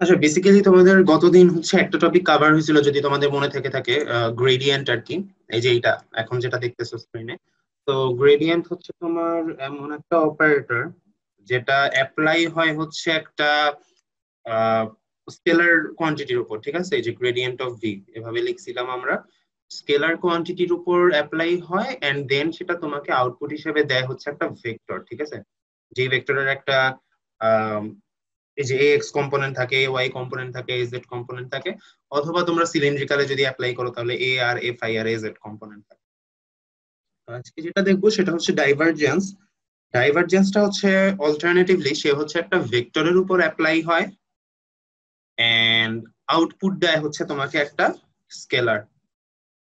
আচ্ছা বেসিক্যালি তোমাদের গতদিন হচ্ছে একটা টপিক কভার হয়েছিল যদি তোমাদের মনে থেকে থাকে গ্রেডিয়েন্ট আর কি। এই যে এইটা, এখন যেটা দেখতেছো স্ক্রিনে তো গ্রেডিয়েন্ট হচ্ছে তোমার এমন একটা অপারেটর যেটা অ্যাপ্লাই হয় হচ্ছে একটা স্কেলার কোয়ান্টিটির উপর, ঠিক আছে? এই যে গ্রেডিয়েন্ট অফ ভি এভাবে লিখছিলাম আমরা। স্কেলার কোয়ান্টিটির উপর অ্যাপ্লাই হয় এন্ড দেন সেটা তোমাকে আউটপুট হিসেবে দেয় হচ্ছে একটা ভেক্টর ঠিক আছে? যে ভেক্টরের একটা এই যে এক্স কম্পোনেন্ট থাকে ওয়াই কম্পোনেন্ট থাকে এ জেড কম্পোনেন্ট থাকে, অথবা তোমরা সিলিন্ড্রিকালে যদি অ্যাপ্লাই করো, তাহলে A r f I r A z component থাকে। আজকে যেটা দেখব, সেটা হচ্ছে ডাইভারজেন্স ডাইভারজেন্সটা হচ্ছে অল্টারনেটিভলি সে হচ্ছে একটা ভেক্টরের উপর অ্যাপ্লাই হয় এন্ড আউটপুট দেয় হচ্ছে তোমাকে একটা স্কেলার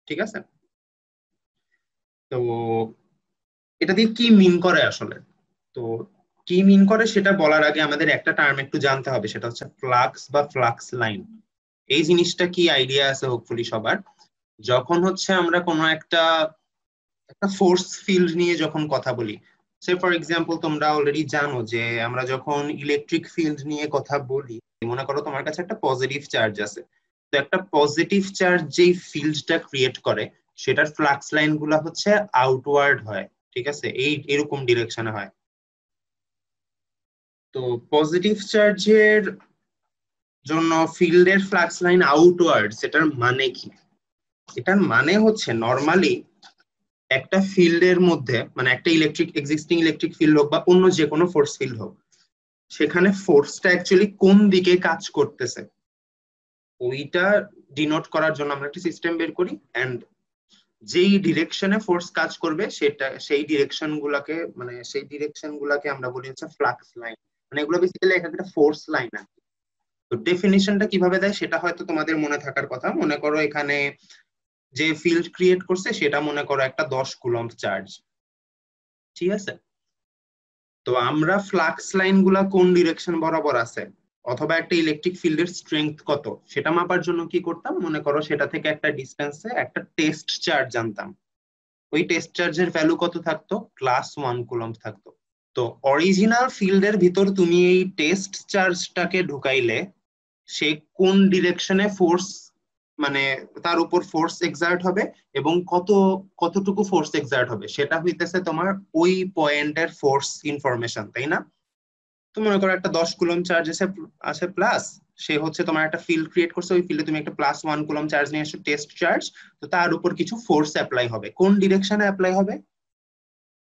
ঠিক আছে? তো এটা দিয়ে কি মিন করে আসলে? তো কি মিন করে সেটা বলার আগে আমাদের একটা টার্ম একটু জানতে হবে, সেটা হচ্ছে ফ্লাক্স বা ফ্লাক্স লাইন এই জিনিসটা কি আইডিয়া আছে হোপফুলি সবার? যখন হচ্ছে আমরা কোনো একটা একটা ফোর্স ফিল্ড নিয়ে যখন কথা বলি সে ফর এক্সাম্পল তোমরা অলরেডি জানো যে আমরা যখন ইলেকট্রিক ফিল্ড নিয়ে কথা বলি, মনে করো তোমার কাছে একটা পজিটিভ চার্জ আছে। তো একটা পজিটিভ চার্জ যেই ফিল্ডটা ক্রিয়েট করে, সেটার ফ্লাক্স লাইনগুলা হচ্ছে আউটওয়ার্ড হয়, ঠিক আছে? এই, এরকম ডিরেকশনে হয়। তো পজিটিভ চার্জের জন্য ফিল্ডের ফ্লাক্স লাইন আউটওয়ার্ড সেটার মানে কি? এটার মানে হচ্ছে নর্মালি একটা ফিল্ডের মধ্যে মানে একটা ইলেকট্রিক এক্সিস্টিং ইলেকট্রিক ফিল্ড হোক বা অন্য যে কোনো ফোর্স ফিল্ড হোক, সেখানে ফোর্সটা অ্যাকচুয়ালি কোন দিকে কাজ করতেছে? ওইটা ডিনোট করার জন্য আমরা একটা সিস্টেম বের করি অ্যান্ড যেই ডিরেকশনে ফোর্স কাজ করবে, সেটা, সেই ডিরেকশন গুলাকে মানে সেই ডিরেকশন গুলাকে আমরা বলি হচ্ছে ফ্লাক্স লাইন মানে এগুলো বেসিক্যালি এক একটা ফোর্স লাইন আর তো ডেফিনিশনটা কীভাবে দেয় সেটা হয়তো তোমাদের মনে থাকার কথা। মনে করো এখানে যে ফিল্ড ক্রিয়েট করছে সেটা মনে করো একটা দশ কুলম্ব চার্জ ঠিক আছে? তো আমরা ফ্লাক্স লাইনগুলা কোন ডিরেকশন বরাবর আছে? অথবা একটা ইলেকট্রিক ফিল্ডের স্ট্রেংথ কত? সেটা মাপার জন্য কি করতাম? মনে করো সেটা থেকে একটা ডিস্টেন্সে একটা টেস্ট চার্জ জানতাম ওই টেস্ট চার্জের ভ্যালু কত থাকতো? ক্লাস ওয়ান কুলম্ব থাকতো। তো অরিজিনাল ফিল্ডের ভিতর তুমি এই টেস্ট চার্জটাকে ঢুকাইলে, সে কোন ডিরেকশনে ফোর্স মানে তার উপর ফোর্স এক্সার্ট হবে এবং কত, কতটুকু ফোর্স এক্সার্ট হবে, সেটা হইতেছে তোমার ওই পয়েন্টের ফোর্স ইনফরমেশন তাই না? তো মনে করো একটা দশ কুলম চার্জ আছে আছে প্লাস সে হচ্ছে তোমার একটা ফিল্ড ক্রিয়েট করছে, ওই ফিল্ডে তুমি একটা প্লাস ওয়ান কুলম চার্জ নিয়ে আসছো টেস্ট চার্জ তো তার উপর কিছু ফোর্স অ্যাপ্লাই হবে। কোন ডিরেকশনে অ্যাপ্লাই হবে?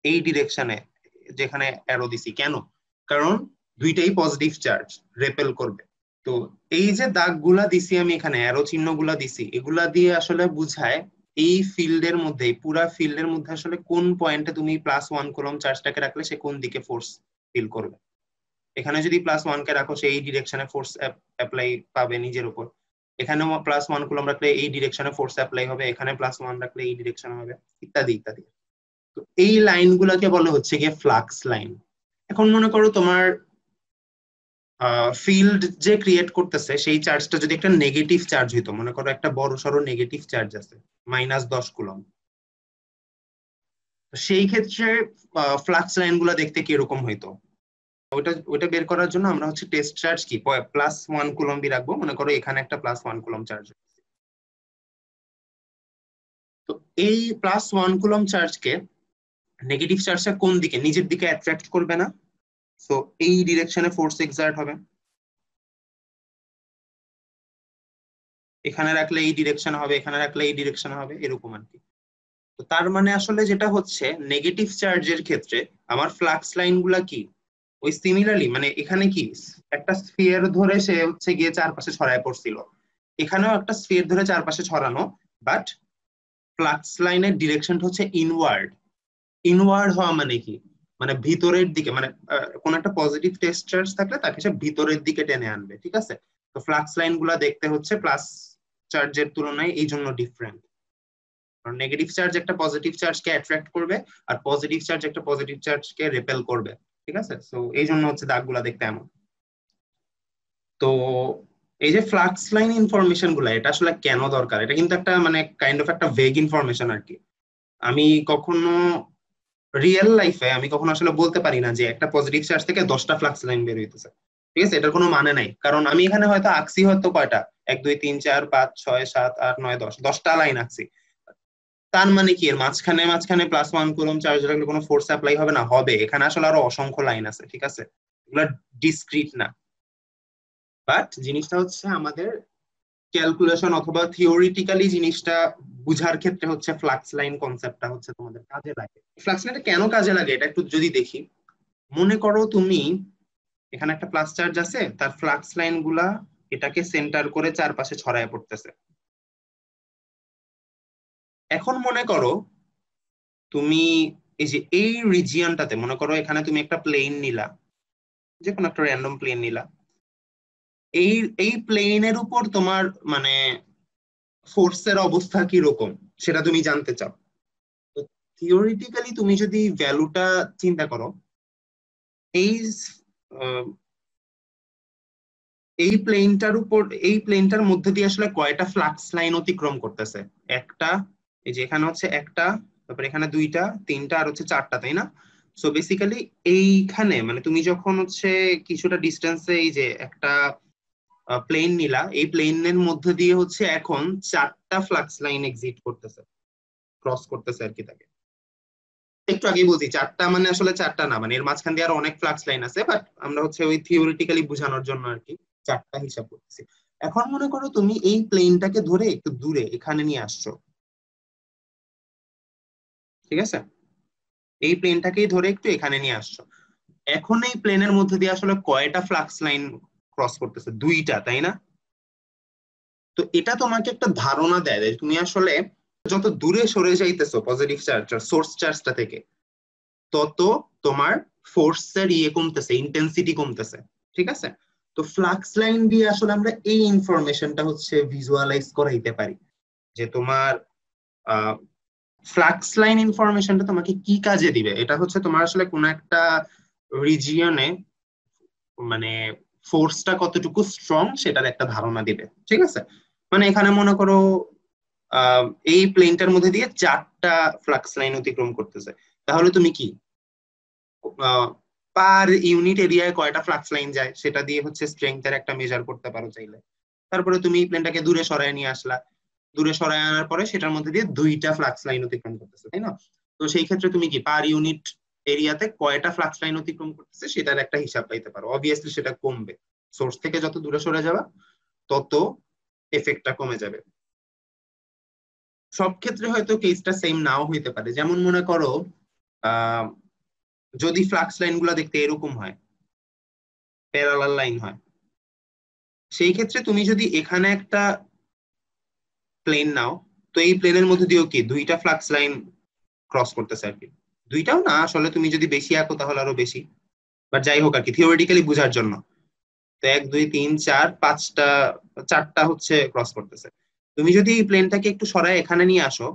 এই ডিরেকশনে যেখানে অ্যারো দিছি। কেন? কারণ দুইটাই পজিটিভ চার্জ রেপেল করবে। তো এই যে দাগগুলা দিছি আমি এখানে অ্যারো চিহ্নগুলা দিছি, এগুলা দিয়ে আসলে বুঝায় এই ফিল্ডের মধ্যে পুরা ফিল্ডের মধ্যে আসলে কোন পয়েন্টে তুমি প্লাস ওয়ান কলম চার্জটাকে রাখলে সে কোন দিকে ফোর্স ফিল করবে। এখানে যদি প্লাস ওয়ান কে রাখো, সে এই ডিরেকশনে ফোর্স অ্যাপ্লাই পাবে নিজের উপর। এখানে প্লাস ওয়ান কলম রাখলে এই ডিরেকশনে ফোর্স অ্যাপ্লাই হবে, এখানে প্লাস ওয়ান রাখলে এই ডিরেকশন হবে, ইত্যাদি ইত্যাদি। তো এই লাইনগুলোকে বলে হচ্ছে গিয়ে ফ্লাক্স লাইন। এখন মনে করো তোমার ফিল্ড যে ক্রিয়েট করতেছে, সেই চার্জটা যদি একটা নেগেটিভ চার্জ হইতো, মনে করো একটা বড় সড়ো নেগেটিভ চার্জ আছে মাইনাস দশ কুলম। সেই ক্ষেত্রে ফ্লাক্স লাইনগুলা দেখতে কীরকম হইতো? ওইটা ওইটা বের করার জন্য আমরা হচ্ছে টেস্ট চার্জ কি প্লাস ওয়ান কুলম দিয়ে রাখব, মনে করো এখানে একটা প্লাস ওয়ান কুলম চার্জ তো এই প্লাস ওয়ান কুলম চার্জকে নেগেটিভ চার্জটা কোন দিকে? নিজের দিকে অ্যাট্রাক্ট করবে না? সো এই ডিরেকশনে ফোর্স এক্সার্ট হবে। এখানে রাখলে এই ডিরেকশন হবে, এখানে রাখলে এই ডিরেকশন হবে, এরকম আর কি। তো তার মানে আসলে যেটা হচ্ছে নেগেটিভ চার্জের ক্ষেত্রে আমার ফ্লাক্স লাইনগুলা কি? ওই সিমিলারলি মানে এখানে কি? একটা স্ফিয়ার ধরে সে হচ্ছে গিয়ে চারপাশে ছড়ায় পড়ছিল। এখানেও একটা স্ফিয়ার ধরে চারপাশে ছড়ানো বাট ফ্লাক্স লাইনের ডিরেকশনটা হচ্ছে ইনওয়ার্ড ইনওয়ার্ড হওয়া মানে কি? মানে ভিতরের দিকে মানে কোন একটা পজিটিভ টেস্ট চার্জ থাকলে তাকে সে ভিতরের দিকে টেনে আনবে, ঠিক আছে? তো ফ্লাক্স লাইনগুলা দেখতে হচ্ছে প্লাস চার্জের তুলনায় এই জন্য ডিফারেন্ট কারণ নেগেটিভ চার্জ একটা পজিটিভ চার্জকে অ্যাট্রাক্ট করবে আর পজিটিভ চার্জ একটা পজিটিভ চার্জকে রিপেল করবে, ঠিক আছে? সো এই জন্য হচ্ছে দাগগুলা দেখতে এমন। তো, এই যে ফ্লাক্স লাইন ইনফরমেশনগুলা, এটা আসলে কেন দরকার? এটা কিন্তু একটা মানে কাইন্ড অফ একটা ভেগ ইনফরমেশন আর কি। আমি কখনো রিয়েল লাইফে আমি কখনো আসলে বলতে পারি না যে একটা পজিটিভ চার্জ থেকে দশটা ফ্লাক্স লাইন বের হইতেছে। ঠিক আছে? এটার কোনো মানে নাই। কারণ আমি এখানে হয়তো আঁকছি হয়তো কয়টা? এক, দুই, তিন, চার, পাঁচ, ছয়, সাত, আট, নয়, দশ, দশটা লাইন আঁকছি। তার মানে কি? এর মাঝখানে মাঝখানে প্লাস ওয়ান কুলম চার্জ রাখলে কোনো ফোর্স অ্যাপ্লাই হবে না? হবে। এখানে আসলে আরও অসংখ্য লাইন আছে, ঠিক আছে? এগুলো ডিসক্রিট না। বাট জিনিসটা হচ্ছে আমাদের ক্যালকুলেশন অথবা থিওরিটিক্যালি জিনিসটা বুঝার ক্ষেত্রে হচ্ছে ফ্লাক্স লাইন কনসেপ্টটা হচ্ছে তোমাদের কাজে লাগে। ফ্লাক্স লাইনটা কেন কাজে লাগে এটা একটু যদি দেখি, মনে করো তুমি এখানে একটা প্লাস চার্জ আছে, তার ফ্লাক্স লাইনগুলা এটাকে সেন্টার করে চারপাশে ছড়ায় পড়তেছে। এখন মনে করো তুমি এই যে এই রিজিয়নটাতে মনে করো এখানে তুমি একটা প্লেন নিলা যে কোনো একটা র্যান্ডম প্লেন নিলা এই এই প্লেনের উপর তোমার মানে ফোর্সের অবস্থা কি রকম সেটা তুমি জানতে চাও। থিওরিটিক্যালি তুমি যদি ভ্যালুটা চিন্তা করো, এই এই প্লেনটার উপর, এই প্লেনটার মধ্যে দিয়ে আসলে কয়টা ফ্লাক্স লাইন অতিক্রম করতেছে? একটা, এই যে এখানে হচ্ছে একটা, তারপরে এখানে দুইটা, তিনটা আর হচ্ছে চারটা, তাই না? সো বেসিক্যালি এইখানে মানে তুমি যখন হচ্ছে কিছুটা ডিস্টেন্সে এই যে একটা প্লেন নিলা এই প্লেনের মধ্যে দিয়ে হচ্ছে এখন চারটা ফ্লাক্স লাইন এক্সিট করতেছে। ক্রস করতেছে আর কি তাকে। একটু আগে বলছি, চারটা মানে আসলে চারটা না মানে এর মাঝখান দিয়ে আরও অনেক ফ্লাক্স লাইন আছে বাট আমরা হচ্ছে ওই থিওরিটিক্যালি বোঝানোর জন্য আর কি চারটা হিসাব করতেছি। এখন মনে করো তুমি এই প্লেনটাকে ধরে একটু দূরে এখানে নিয়ে আসছো। ঠিক আছে? এই প্লেনটাকেই ধরে একটু এখানে নিয়ে আসছো। এখন এই প্লেনের মধ্যে দিয়ে আসলে কয়টা ফ্লাক্স লাইন ক্রস করতেছে, দুইটা, তাই না? তো এটা তোমাকে একটা ধারণা দেয় যে তুমি আসলে যত দূরে সরে যাইতেছো পজিটিভ চার্জ সোর্স চার্জটা থেকে, তত তোমার ফোর্সের ইয়ে কমতেছে ইন্টেন্সিটি কমতেছে, ঠিক আছে? তো ফ্লাক্স লাইন দিয়ে আসলে আমরা এই ইনফরমেশনটা হচ্ছে ভিজুয়ালাইজ করাইতে পারি, যে তোমার ফ্লাক্স লাইন ইনফরমেশনটা তোমাকে কি কাজে দিবে? এটা হচ্ছে তোমার আসলে কোন একটা রিজিয়নে মানে ফোর্সটা কতটুকু স্ট্রং সেটার একটা ধারণা দিবে, ঠিক আছে? মানে এখানে মনে করো এই প্লেনটার মধ্যে দিয়ে চারটা ফ্লাক্স লাইন অতিক্রম করতেছে। তাহলে তুমি কি? পার ইউনিট এরিয়ায় কয়টা ফ্লাক্স লাইন যায়? সেটা দিয়ে হচ্ছে স্ট্রেংথের একটা মেজার করতে পারো চাইলে। তারপরে তুমি এই প্লেনটাকে দূরে সরায় নিয়ে আসলা। দূরে সরায় আনার পরে সেটার মধ্যে দিয়ে দুইটা ফ্লাক্স লাইন অতিক্রম করতেছে, তাই না? তো সেই ক্ষেত্রে তুমি কি? পার ইউনিট এরিয়াতে কয়টা ফ্লাক্স লাইন অতিক্রম করতেছে সেটার একটা হিসাব পাইতে পারো। অবভিয়াসলি সেটা কমবে। সোর্স থেকে যত দূরে সরে যাবা, তত এফেক্টটা কমে যাবে। সব ক্ষেত্রে হয়তো কেসটা সেম নাও হইতে পারে। যেমন মনে করো যদি ফ্লাক্স লাইনগুলা দেখতে এরকম হয় প্যারালাল লাইন হয়, সেই ক্ষেত্রে তুমি যদি এখানে একটা প্লেন নাও, তো এই প্লেনের মধ্যে দিয়েও কি, দুইটা ফ্লাক্স লাইন ক্রস করতেছে আর কি। দুইটাও না, আসলে তুমি যদি বেশি আঁকো তাহলে আরও বেশি। বাট যাই হোক আর কি থিওরিটিক্যালি বোঝার জন্য। তো এক, দুই, তিন, চার, পাঁচটা, চারটা হচ্ছে ক্রস করতেছে। তুমি যদি এই প্লেনটাকে একটু সরায় এখানে নিয়ে আসো,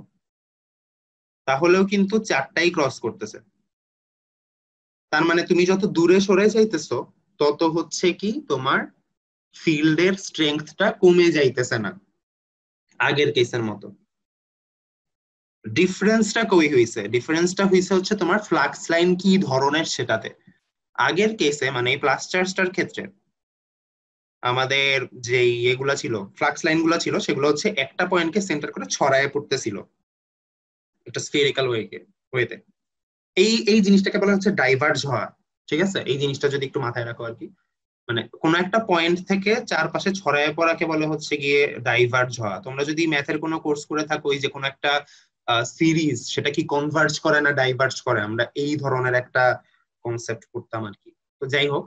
তাহলেও কিন্তু চারটাই ক্রস করতেছে। তার মানে তুমি যত দূরে সরে যাইতেছো, তত হচ্ছে কি তোমার ফিল্ডের স্ট্রেংথটা কমে যাইতেছে না, আগের কেসের মতো। ডিফারেন্সটা কই হয়েছে ডিফারেন্সটা হয়েছে হচ্ছে তোমার ফ্লাক্স লাইন কি ধরনের সেটাতে? আগের কেসে মানে এই প্লাস চার্জটার ক্ষেত্রে, আমাদের যে ইয়েগুলা ছিল ফ্লাক্স লাইনগুলা ছিল, সেগুলো হচ্ছে একটা পয়েন্টকে সেন্টার করে ছড়ায় পড়তেছিল, একটা স্ফেরিক্যাল ওয়েকে ওয়েতে এই এই জিনিসটাকে বলা হচ্ছে ডাইভার্জ হওয়া, ঠিক আছে? এই জিনিসটা যদি একটু মাথায় রাখো আর কি। মানে কোন একটা পয়েন্ট থেকে চারপাশে ছড়ায় পড়াকে বলে হচ্ছে গিয়ে ডাইভার্জ হওয়া। তোমরা যদি ম্যাথের কোনো কোর্স করে থাকো, ওই যে কোনো একটা সিরিজ সেটা কি কনভার্জ করে না ডাইভার্জ করে? আমরা এই ধরনের একটা কনসেপ্ট করতাম আর কি। তো যাই হোক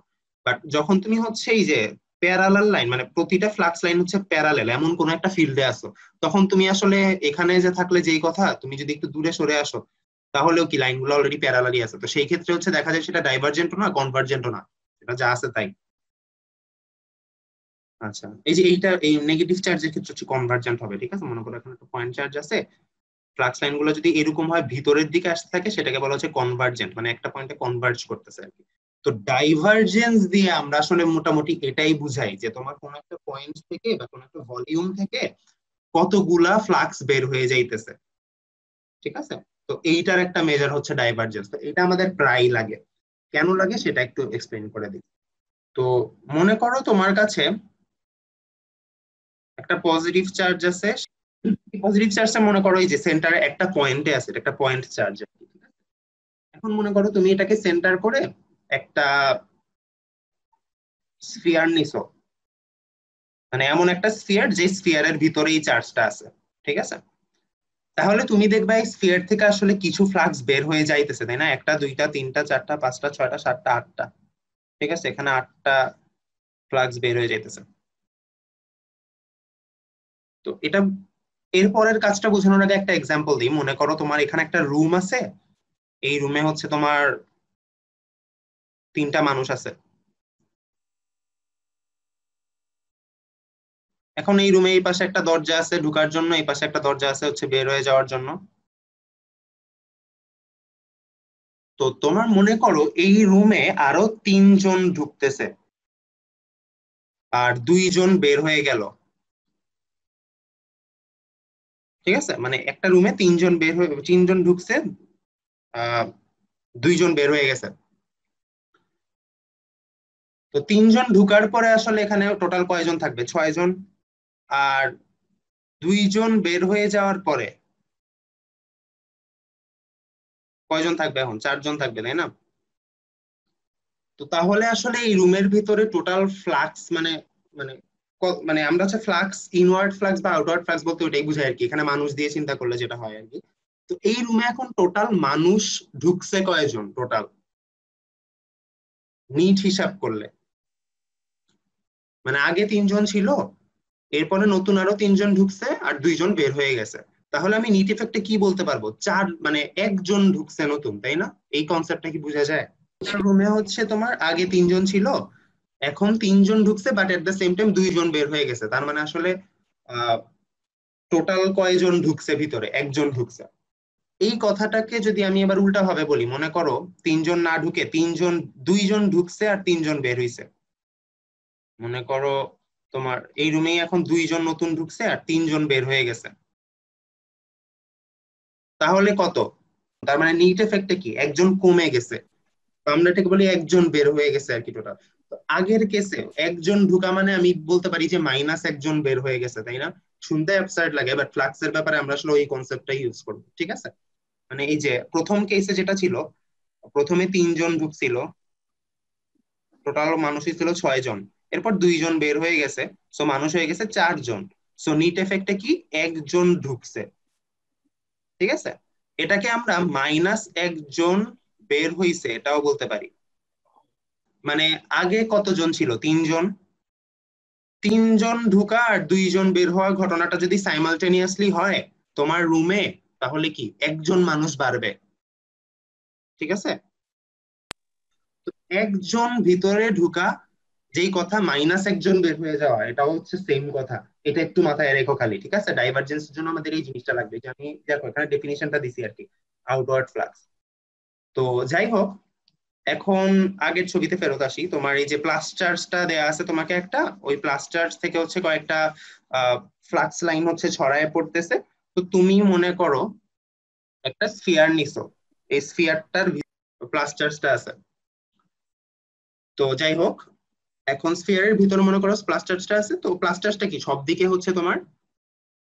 বাট যখন তুমি হচ্ছে এই যে প্যারালাল লাইন মানে প্রতিটা ফ্লাক্স লাইন হচ্ছে প্যারালেল এমন কোন একটা ফিল্ডে আসো তখন তুমি আসলে এখানে যে থাকলে যেই কথা, তুমি যদি একটু দূরে সরে আসো, তাহলেও কি লাইনগুলো অলরেডি প্যারালালি আছে? তো সেই ক্ষেত্রে হচ্ছে দেখা যায় সেটা ডাইভার্জেন্টও না কনভার্জেন্টও না। সেটা যা আছে তাই। আচ্ছা এই যে এইটা, এই নেগেটিভ চার্জের ক্ষেত্রে হচ্ছে কনভার্জেন্ট হবে, ঠিক আছে? মনে করো এখানে একটা পয়েন্ট চার্জ আছে ফ্লাক্স লাইনগুলো যদি এরকম হয় ভিতরের দিকে আসতে থাকে, সেটাকে বলা হচ্ছে কনভার্জেন্ট মানে একটা পয়েন্টে কনভার্জ করতেছে আর কি। তো ডাইভার্জেন্স দিয়ে আমরা আসলে মোটামুটি এটাই বুঝাই যে তোমার কোন একটা পয়েন্ট থেকে বা কোন একটা ভলিউম থেকে কতগুলা ফ্লাক্স বের হয়ে যাইতেছে। ঠিক আছে? তো এইটার একটা মেজার হচ্ছে ডাইভার্জেন্স তো এটা আমাদের প্রায় লাগে। কেন লাগে সেটা একটু এক্সপ্লেন করে দিই। তো মনে করো তোমার কাছে একটা পজিটিভ চার্জ আছে পজিটিভ চার্জটা মনে করো এই যে সেন্টারে একটা পয়েন্টে আছে একটা পয়েন্ট চার্জ এখন মনে করো তুমি এটাকে সেন্টার করে একটা স্ফিয়ার নিছো। মানে এমন একটা স্ফিয়ার যে স্ফিয়ারের ভিতরে এই চার্জটা আছে, ঠিক আছে? তাহলে তুমি দেখবে এই স্ফিয়ার থেকে আসলে কিছু ফ্লাক্স বের হয়ে যাইতেছে, তাই না? একটা, দুইটা, তিনটা, চারটা, পাঁচটা, ছয়টা, সাতটা, আটটা, ঠিক আছে? এখানে আটটা ফ্লাক্স বের হয়ে যাইতেছে। তো এটা এরপরের কাজটা বোঝানোর আগে একটা এক্সাম্পল দিই। মনে করো তোমার এখানে একটা রুম আছে। এই রুমে হচ্ছে তোমার তিনটা মানুষ আছে। এখন এই রুমে এই পাশে একটা দরজা আছে ঢুকার জন্য, এই পাশে একটা দরজা আছে হচ্ছে বের হয়ে যাওয়ার জন্য। তো তোমার মনে করো এই রুমে আরও তিনজন ঢুকতেছে। আর দুইজন বের হয়ে গেল। ঠিক আছে? মানে একটা রুমে তিনজন বের হয়ে, তিনজন ঢুকছে দুইজন বের হয়ে গেছে। তো তিনজন ঢুকার পরে আসলে এখানে টোটাল কয়জন থাকবে? ছয়জন। আর দুইজন বের হয়ে যাওয়ার পরে কয়জন থাকবে এখন? চারজন থাকবে, তাই না? তো তাহলে আসলে এই রুমের ভিতরে টোটাল ফ্লাক্স মানে মানে মানে আমরা হচ্ছে ফ্লাক্স ইনওয়ার্ড ফ্লাক্স বা আউটওয়ার্ড ফ্লাক্স বলতে ওটাই বুঝাই আর কি। এখানে মানুষ দিয়ে চিন্তা করলে যেটা হয় আর কি। তো এই রুমে এখন টোটাল মানুষ ঢুকছে কয়জন টোটাল নিট হিসাব করলে। মানে আগে তিনজন ছিল, এরপরে নতুন আরও তিনজন ঢুকছে আর দুইজন বের হয়ে গেছে। তাহলে আমি নিট ইফেক্টে কি বলতে পারব? চার মানে একজন ঢুকছে নতুন, তাই না? এই কনসেপ্টটা কি বোঝা যায়? রুমে হচ্ছে তোমার আগে তিনজন ছিল এখন তিনজন ঢুকছে but at the same time দুইজন বের হয়ে গেছে। তার মানে আসলে টোটাল কয়জন ঢুকছে ভিতরে? একজন ঢুকছে। এই কথাটাকে যদি আমি এবার উল্টা ভাবে বলি, মনে করো তিনজন না ঢুকে তিনজন, দুইজন ঢুকছে আর তিনজন বের হইছে। মনে করো তোমার এই রুমেই এখন দুইজন নতুন ঢুকছে আর তিনজন বের হয়ে গেছে। তাহলে কত? তার মানে নিট এফেক্টে কি? একজন কমে গেছে। আমরা এটাকে বলি একজন বের হয়ে গেছে আর কি টোটাল আগের কেসে একজন ঢুকা মানে আমি বলতে পারি যে মাইনাস একজন বের হয়ে গেছে, তাই না? শুনতে অ্যাবসার্ড লাগে বাট ফ্লাক্সের ব্যাপারে আমরা আসলে ওই কনসেপ্টটাই ইউজ করব, ঠিক আছে? মানে এই যে প্রথম কেসে যেটা ছিল, প্রথমে তিনজন ঢুকছিল টোটাল মানুষই ছিল ছয় জন এরপর দুইজন বের হয়ে গেছে সো মানুষ হয়ে গেছে চারজন সো নিট এফেক্টে কি? একজন ঢুকছে, ঠিক আছে? এটাকে আমরা মাইনাস একজন বের হইছে, এটাও বলতে পারি। মানে আগে কতজন ছিল? তিনজন? তিনজন ঢুকা আর দুইজন বের হওয়া ঘটনাটা যদি সাইমালটেনিয়াসলি হয়, তোমার রুমে তাহলে কি? একজন মানুষ বাড়বে। ঠিক আছে? একজন ভিতরে ঢুকা, যেই কথা মাইনাস একজন বের হয়ে যাওয়া, এটাও হচ্ছে সেম কথা। এটা একটু মাথায় রেখো খালি, ঠিক আছে? ডাইভারজেন্সের জন্য আমাদের এই জিনিসটা লাগবে। যে আমি, দেখো, এখানে ডেফিনিশনটা দিছি আর কি। আউটওয়ার্ড ফ্লাক্স তো যাই হোক এখন আগের ছবিতে ফেরত আসি। তোমার এই যে প্লাস চার্জটা দেয়া আছে তোমাকে একটা, ওই প্লাস চার্জ থেকে হচ্ছে কয়েকটা ফ্লাক্স লাইন হচ্ছে ছড়ায় পড়তেছে। তো তুমি মনে করো একটা স্ফিয়ার নিছো, এই স্ফিয়ারটার প্লাস চার্জটা আছে। তো যাই হোক, এখন স্ফিয়ারের ভিতর মনে করো প্লাস চার্জটা আছে, তো প্লাস্টার্সটা কি? সব দিকে হচ্ছে তোমার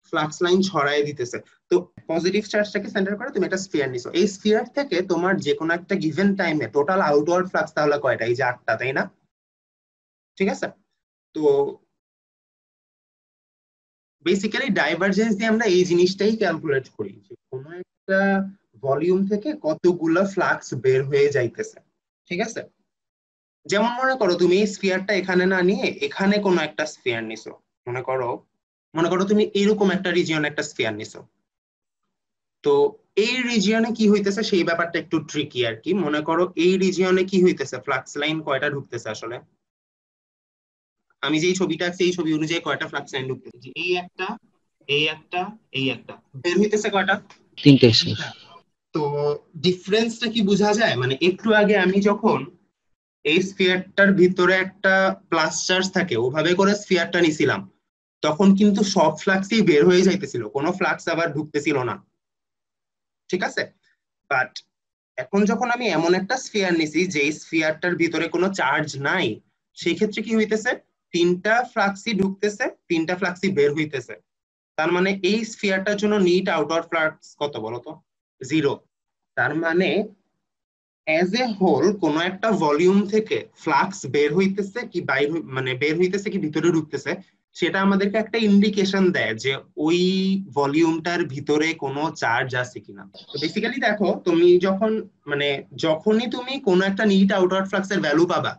ফ্লাক্স লাইন ছড়াই দিতেছে। তো পজিটিভ চার্জটাকে সেন্টার করে তুমি একটা স্ফিয়ার নিছো। এই স্ফিয়ার থেকে তোমার যে কোনো একটা গিভেন টাইমে টোটাল আউটওয়ার্ড ফ্লাক্স তাহলে কয়টা? এই যে আটটা, তাই না? ঠিক আছে? তো বেসিক্যালি ডাইভারজেন্স দিয়ে আমরা এই জিনিসটাই ক্যালকুলেট করি যে কোনো একটা ভলিউম থেকে কতগুলো ফ্লাক্স বের হয়ে যাইতেছে। ঠিক আছে? যেমন মনে করো তুমি এই স্ফিয়ারটা এখানে না নিয়ে এখানে কোনো একটা স্ফিয়ার নিছো। মনে করো মনে করো তুমি এরকম একটা রিজিয়ন একটা স্ফিয়ার নিছো। তো এই রিজিয়নে কি হইতেছে? সেই ব্যাপারটা একটু ট্রিকি আর কি। মনে করো এই রিজিয়নে কি হইতেছে? ফ্লাক্স লাইন কয়টা ঢুকতেছে আসলে? আমি যেই ছবিটা এই ছবি অনুযায়ী কয়টা ফ্লাক্স লাইন ঢুকতেছে? এই একটা এই একটা এই একটা। বের হইতেছে কয়টা? তিনটে তো ডিফারেন্সটা কি বোঝা যায়? মানে একটু আগে আমি যখন এই স্ফিয়ারটার ভিতরে একটা প্লাস চার্জ থাকে ওভাবে করে স্ফিয়ারটা নিছিলাম তখন কিন্তু সব ফ্লাক্সই বের হয়ে যাইতেছিল। কোনো ফ্লাক্স আবার ঢুকতেছিল না। ঠিক আছে? বাট এখন যখন আমি এমন একটা স্ফিয়ার নিছি যে স্ফিয়ারটার ভিতরে কোনো চার্জ নাই সেই ক্ষেত্রে কি হইতেছে? তিনটা ফ্লাক্সি ঢুকতেছে, তিনটা ফ্লাক্সি বের হইতেছে। তার মানে এই স্ফিয়ারটার জন্য নিট আউটওয়ার্ড ফ্লাক্স কত বলতো জিরো তার মানে অ্যাজ এ হোল কোন একটা ভলিউম থেকে ফ্লাক্স বের হইতেছে কি বাইর মানে বের হইতেছে কি ভিতরে ঢুকতেছে সেটা আমাদেরকে একটা ইন্ডিকেশন দেয় যে ওই ভলিউমটার ভিতরে কোনো চার্জ আছে কিনা। তো বেসিক্যালি দেখো, তুমি যখন মানে যখনই তুমি কোনো একটা নিট আউটওয়ার্ড ফ্লাক্সের ভ্যালু পাবা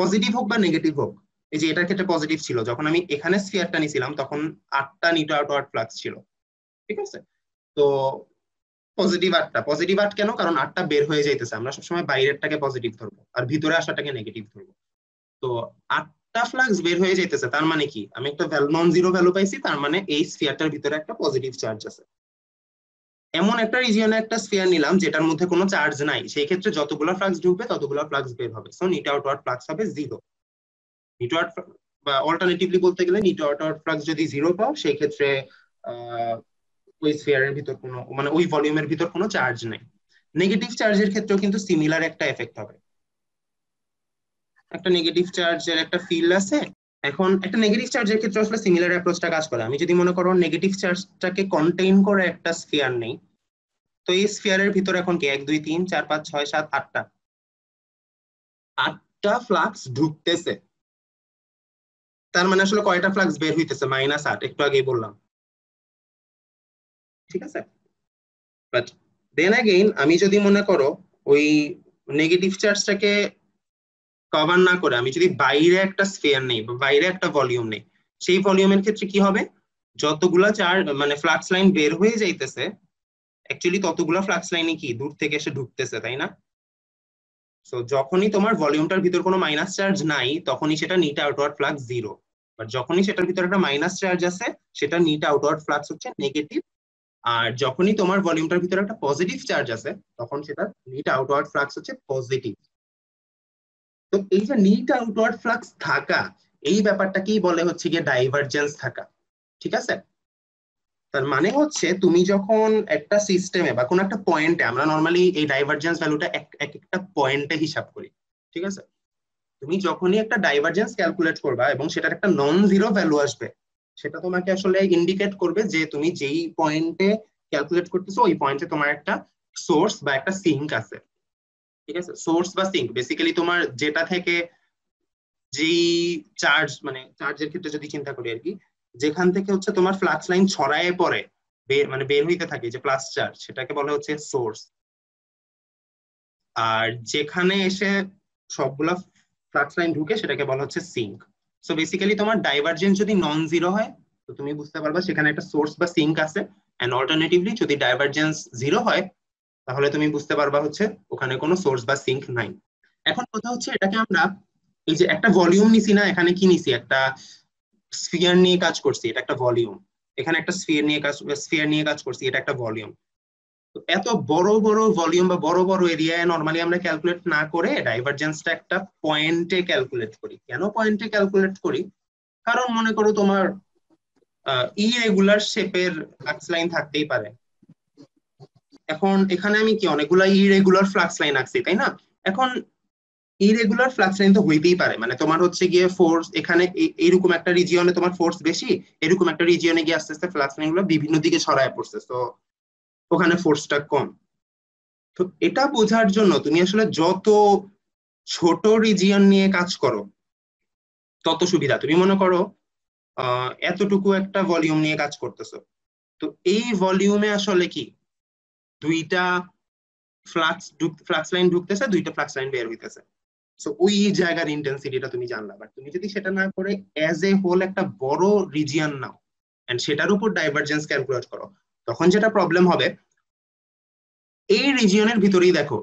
পজিটিভ হোক বা নেগেটিভ হোক, এই যে এটার ক্ষেত্রে পজিটিভ ছিল, যখন আমি এখানে স্ফিয়ারটা নিছিলাম, তখন আটটা নিট আউটওয়ার্ড ফ্লাক্স ছিল। ঠিক আছে? তো পজিটিভ আটটা পজিটিভ আট কেন? কারণ আটটা বের হয়ে যাইতেছে, আমরা সবসময় বাইরেরটাকে পজিটিভ ধরবো, আর ভিতরে আসাটাকে নেগেটিভ ধরবো। তো আটটা ফ্লাক্স বের হয়ে যাইতেছে, তার মানে কি? আমি একটা নন জিরো ভ্যালু পাইছি, তার মানে এই স্ফিয়ারটার ভিতরে একটা পজিটিভ চার্জ আছে। এমন একটা রিজিয়নে একটা স্ফিয়ার নিলাম, যেটার মধ্যে কোনো চার্জ নাই। সেই ক্ষেত্রে যতগুলো ফ্লাক্স ঢুকবে, ততগুলো ফ্লাক্স বের হবে। সো নিট আউটওয়ার্ড ফ্লাক্স হবে জিরো নিট আউট বা অল্টারনেটিভলি বলতে গেলে নিট আউটওয়ার্ড ফ্লাক্স যদি জিরো পাও, সেই ক্ষেত্রে ওই স্ফিয়ারের ভিতর কোনো মানে ওই ভলিউমের ভিতর কোনো চার্জ নেই। নেগেটিভ চার্জের ক্ষেত্রেও কিন্তু সিমিলার একটা এফেক্ট হবে। একটা নেগেটিভ চার্জের একটা ফিল্ড আছে, এখন একটা নেগেটিভ চার্জের ক্ষেত্রে আসলে সিমিলার অ্যাপ্রোচটা কাজ করে। আমি যদি মনে করো নেগেটিভ চার্জটাকে কন্টেইন করে একটা স্ফিয়ার নেই, তো এই স্ফিয়ারের ভিতরে এখন কি? এক, দুই, তিন, চার, পাঁচ, ছয়, সাত, আটটা। আটটা ফ্লাক্স ঢুকতেছে। তার মানে আসলে কয়টা ফ্লাক্স বের হইতেছে? মাইনাস আট, একটু আগেই বললাম। ঠিক আছে? বাট দেন আগেইন আমি যদি মনে করো ওই নেগেটিভ চার্জটাকে কভার না করে আমি যদি বাইরে একটা স্ফিয়ার নেই বা বাইরে একটা ভলিউম নেই, সেই ভলিউমের ক্ষেত্রে কি হবে? যতগুলা চার মানে ফ্লাক্স লাইন বের হয়ে যাইতেছে অ্যাকচুয়ালি ততগুলা ফ্লাক্স লাইনে কি, দূর থেকে এসে ঢুকতেছে, তাই না? সো যখনই তোমার ভলিউমটার ভিতর কোনো মাইনাস চার্জ নাই, তখনই সেটা net outward flux zero but যখনই সেটার ভিতরে একটা মাইনাস চার্জ আছে, সেটা নিট আউটওয়ার্ড ফ্লাক্স হচ্ছে নেগেটিভ আর যখনই তোমার ভলিউমটার ভিতরে একটা পজিটিভ চার্জ আছে, তখন সেটা নিট আউটওয়ার্ড ফ্লাক্স হচ্ছে পজিটিভ তো এই যে নিট আউটওয়ার্ড ফ্লাক্স থাকা, এই ব্যাপারটাকেই বলে হচ্ছে গিয়ে ডাইভারজেন্স থাকা। ঠিক আছে? তার মানে হচ্ছে তুমি যখন একটা সিস্টেমে বা কোনো একটা পয়েন্টে আমরা নর্মালি এই ডাইভারজেন্স ভ্যালুটা এক একটা পয়েন্টে হিসাব করি। ঠিক আছে? তুমি যখনই একটা ডাইভারজেন্স ক্যালকুলেট করবা এবং সেটার একটা নন জিরো ভ্যালু আসবে, সেটা তোমাকে আসলে ইন্ডিকেট করবে যে তুমি যেই পয়েন্টে ক্যালকুলেট করতেছো, ওই পয়েন্টে তোমার একটা সোর্স বা একটা সিঙ্ক আছে। ঠিক আছে? সোর্স বা সিঙ্ক বেসিক্যালি তোমার যেটা থেকে যেই চার্জ মানে চার্জের ক্ষেত্রে যদি চিন্তা করি আর কি যেখান থেকে হচ্ছে তোমার ফ্লাক্স লাইন ছড়ায় পড়ে মানে বের হইতে থাকে, যে প্লাস চার্জ সেটাকে বলা হচ্ছে সোর্স আর যেখানে এসে সবগুলা ফ্লাক্স লাইন ঢুকে, সেটাকে বলা হচ্ছে সিঙ্ক সো বেসিক্যালি তোমার ডাইভারজেন্স যদি নন জিরো হয়, তো তুমি বুঝতে পারবা সেখানে একটা সোর্স বা সিঙ্ক আছে এন্ড অল্টারনেটিভলি যদি ডাইভারজেন্স জিরো হয় তাহলে তুমি বুঝতে পারবা হচ্ছে ওখানে কোনো সোর্স বা সিঙ্ক নাই। এখন কথা হচ্ছে এটাকে আমরা এই যে একটা ভলিউম নিছি না, এখানে কি নিছি? একটা স্ফিয়ার নিয়ে কাজ করছি, এটা একটা ভলিউম এখানে একটা স্ফিয়ার নিয়ে কাজ স্ফিয়ার নিয়ে কাজ করছি, এটা একটা ভলিউম এত বড় বড় ভলিউম বা বড় বড় এরিয়ায় নর্মালি আমরা ক্যালকুলেট না করে ডাইভারজেন্সটা একটা পয়েন্টে ক্যালকুলেট করি। কেন পয়েন্টে ক্যালকুলেট করি? কারণ মনে করো তোমার ইরেগুলার শেপের লাইন থাকতেই পারে। এখন এখানে আমি কি অনেকগুলা ইরেগুলার ফ্লাক্স লাইন আঁকছি, তাই না? এখন ইরেগুলার ফ্লাক্স লাইন তো হইতেই পারে মানে তোমার হচ্ছে গিয়ে ফোর্স এখানে এইরকম একটা রিজিয়নে তোমার ফোর্স বেশি, এরকম একটা রিজিয়নে গিয়ে আস্তে আস্তে ফ্লাক্স লাইনগুলো বিভিন্ন দিকে ছড়ায় পড়ছে, তো ওখানে ফোর্সটা কম। তো এটা বোঝার জন্য তুমি আসলে যত ছোট রিজিয়ন নিয়ে কাজ করো, তত সুবিধা। তুমি মনে করো এতটুকু একটা ভলিউম নিয়ে কাজ করতেছো। তো এই ভলিউমে আসলে কি? দুইটা ফ্লাক্স ফ্লাক্স লাইন ঢুকতেছে, দুইটা ফ্লাক্স লাইন বের হইতেছে। সো ওই জায়গার ইন্টেন্সিটিটা তুমি জানলা বাট তুমি যদি সেটা না করে অ্যাজ এ হোল একটা বড় রিজিয়ন নাও এন্ড সেটার উপর ডাইভারজেন্স ক্যালকুলেট করো, তখন যেটা প্রবলেম হবে, এই রিজিয়নের ভিতরেই দেখো,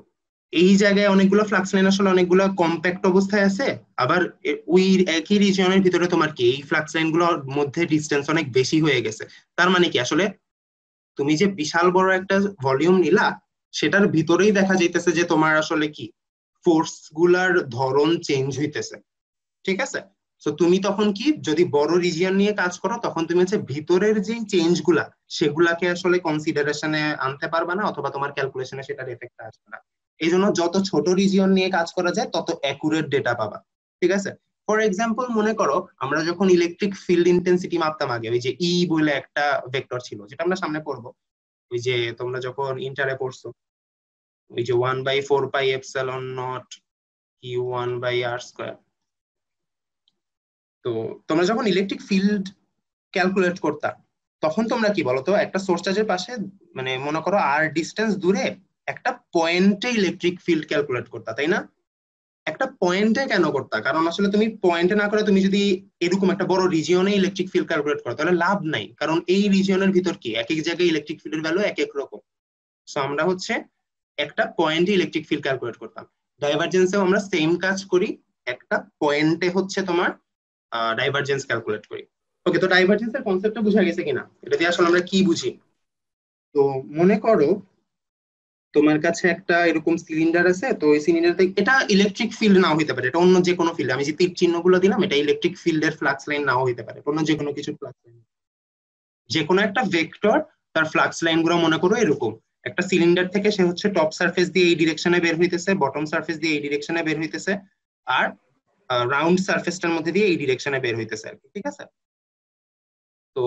এই জায়গায় অনেকগুলো ফ্লাক্স লাইন আসলে অনেকগুলো কম্প্যাক্ট অবস্থায় আছে, আবার ওই একই রিজিয়নের ভিতরে তোমার কি, এই ফ্লাক্স লাইনগুলোর মধ্যে ডিস্টেন্স অনেক বেশি হয়ে গেছে। তার মানে কি, আসলে তুমি যে বিশাল বড় একটা ভলিউম নিলা, সেটার ভিতরেই দেখা যাইতেছে যে তোমার আসলে কি? ফোর্সগুলার ধরন চেঞ্জ হইতেছে। ঠিক আছে? তো তুমি তখন কি, যদি বড় রিজিয়ন নিয়ে কাজ করো, তখন তুমি হচ্ছে ভিতরের যে চেঞ্জগুলা, সেগুলাকে আসলে কনসিডারেশনে আনতে পারবে না, অথবা তোমার ক্যালকুলেশনে সেটার এফেক্ট আসবে না। এই জন্য যত ছোট রিজিয়ন নিয়ে কাজ করা যায়, তত অ্যাকুরেট ডেটা পাবা। ঠিক আছে? ফর এক্সাম্পল মনে করো, আমরা যখন ইলেকট্রিক ফিল্ড ইন্টেন্সিটি মাপতাম আগে, ওই যে ই e বলে একটা ভেক্টর ছিল, যেটা আমরা সামনে পড়ব, ওই যে তোমরা যখন ইন্টারে পড়ছো, ওই যে one by four pi epsilon naught q one by r square তো তোমরা যখন ইলেকট্রিক ফিল্ড ক্যালকুলেট করতা, তখন তোমরা কি বলতো, একটা সোর্স চার্জের পাশে মানে মনে করো আর ডিস্টেন্স দূরে একটা পয়েন্টে ইলেকট্রিক ফিল্ড ক্যালকুলেট করতা, তাই না? একটা পয়েন্টে কেন করতা? কারণ আসলে তুমি পয়েন্টে না করে তুমি যদি এরকম একটা বড় রিজিয়নে ইলেকট্রিক ফিল্ড ক্যালকুলেট করো, তাহলে লাভ নাই। কারণ এই রিজিয়নের ভিতর কি? এক এক জায়গায় ইলেকট্রিক ফিল্ডের ভ্যালু এক এক রকম। সো আমরা হচ্ছে একটা পয়েন্টে ইলেকট্রিক ফিল্ড ক্যালকুলেট করতাম। ডাইভারজেন্সেও আমরা সেম কাজ করি, একটা পয়েন্টে হচ্ছে তোমার ডাইভারজেন্স ক্যালকুলেট করি। ওকে তো ডাইভারজেন্সের কনসেপ্টটা বোঝা গেছে কিনা? এটা দিয়ে আসলে আমরা কি বুঝি? তো মনে করো তোমার কাছে একটা এরকম সিলিন্ডার আছে, তো ওই সিলিন্ডার এটা ইলেকট্রিক ফিল্ড নাও হইতে পারে, এটা অন্য যে কোনো ফিল্ড আমি যে তীর চিহ্নগুলো দিলাম, এটা ইলেকট্রিক ফিল্ডের ফ্লাক্স লাইন নাও হইতে পারে, অন্য যে কোনো কিছু ফ্লাক্স লাইন যে কোনো একটা ভেক্টর তার ফ্লাক্স লাইনগুলো মনে করো এরকম, একটা সিলিন্ডার থেকে সে হচ্ছে টপ সারফেস দিয়ে এই ডিরেকশনে বের হইতেছে বটম সারফেস দিয়ে এই ডিরেকশনে বের হইতেছে, আর রাউন্ড সারফেসটার মধ্যে দিয়ে এই ডিরেকশনে বের হইতেছে আর ঠিক আছে? তো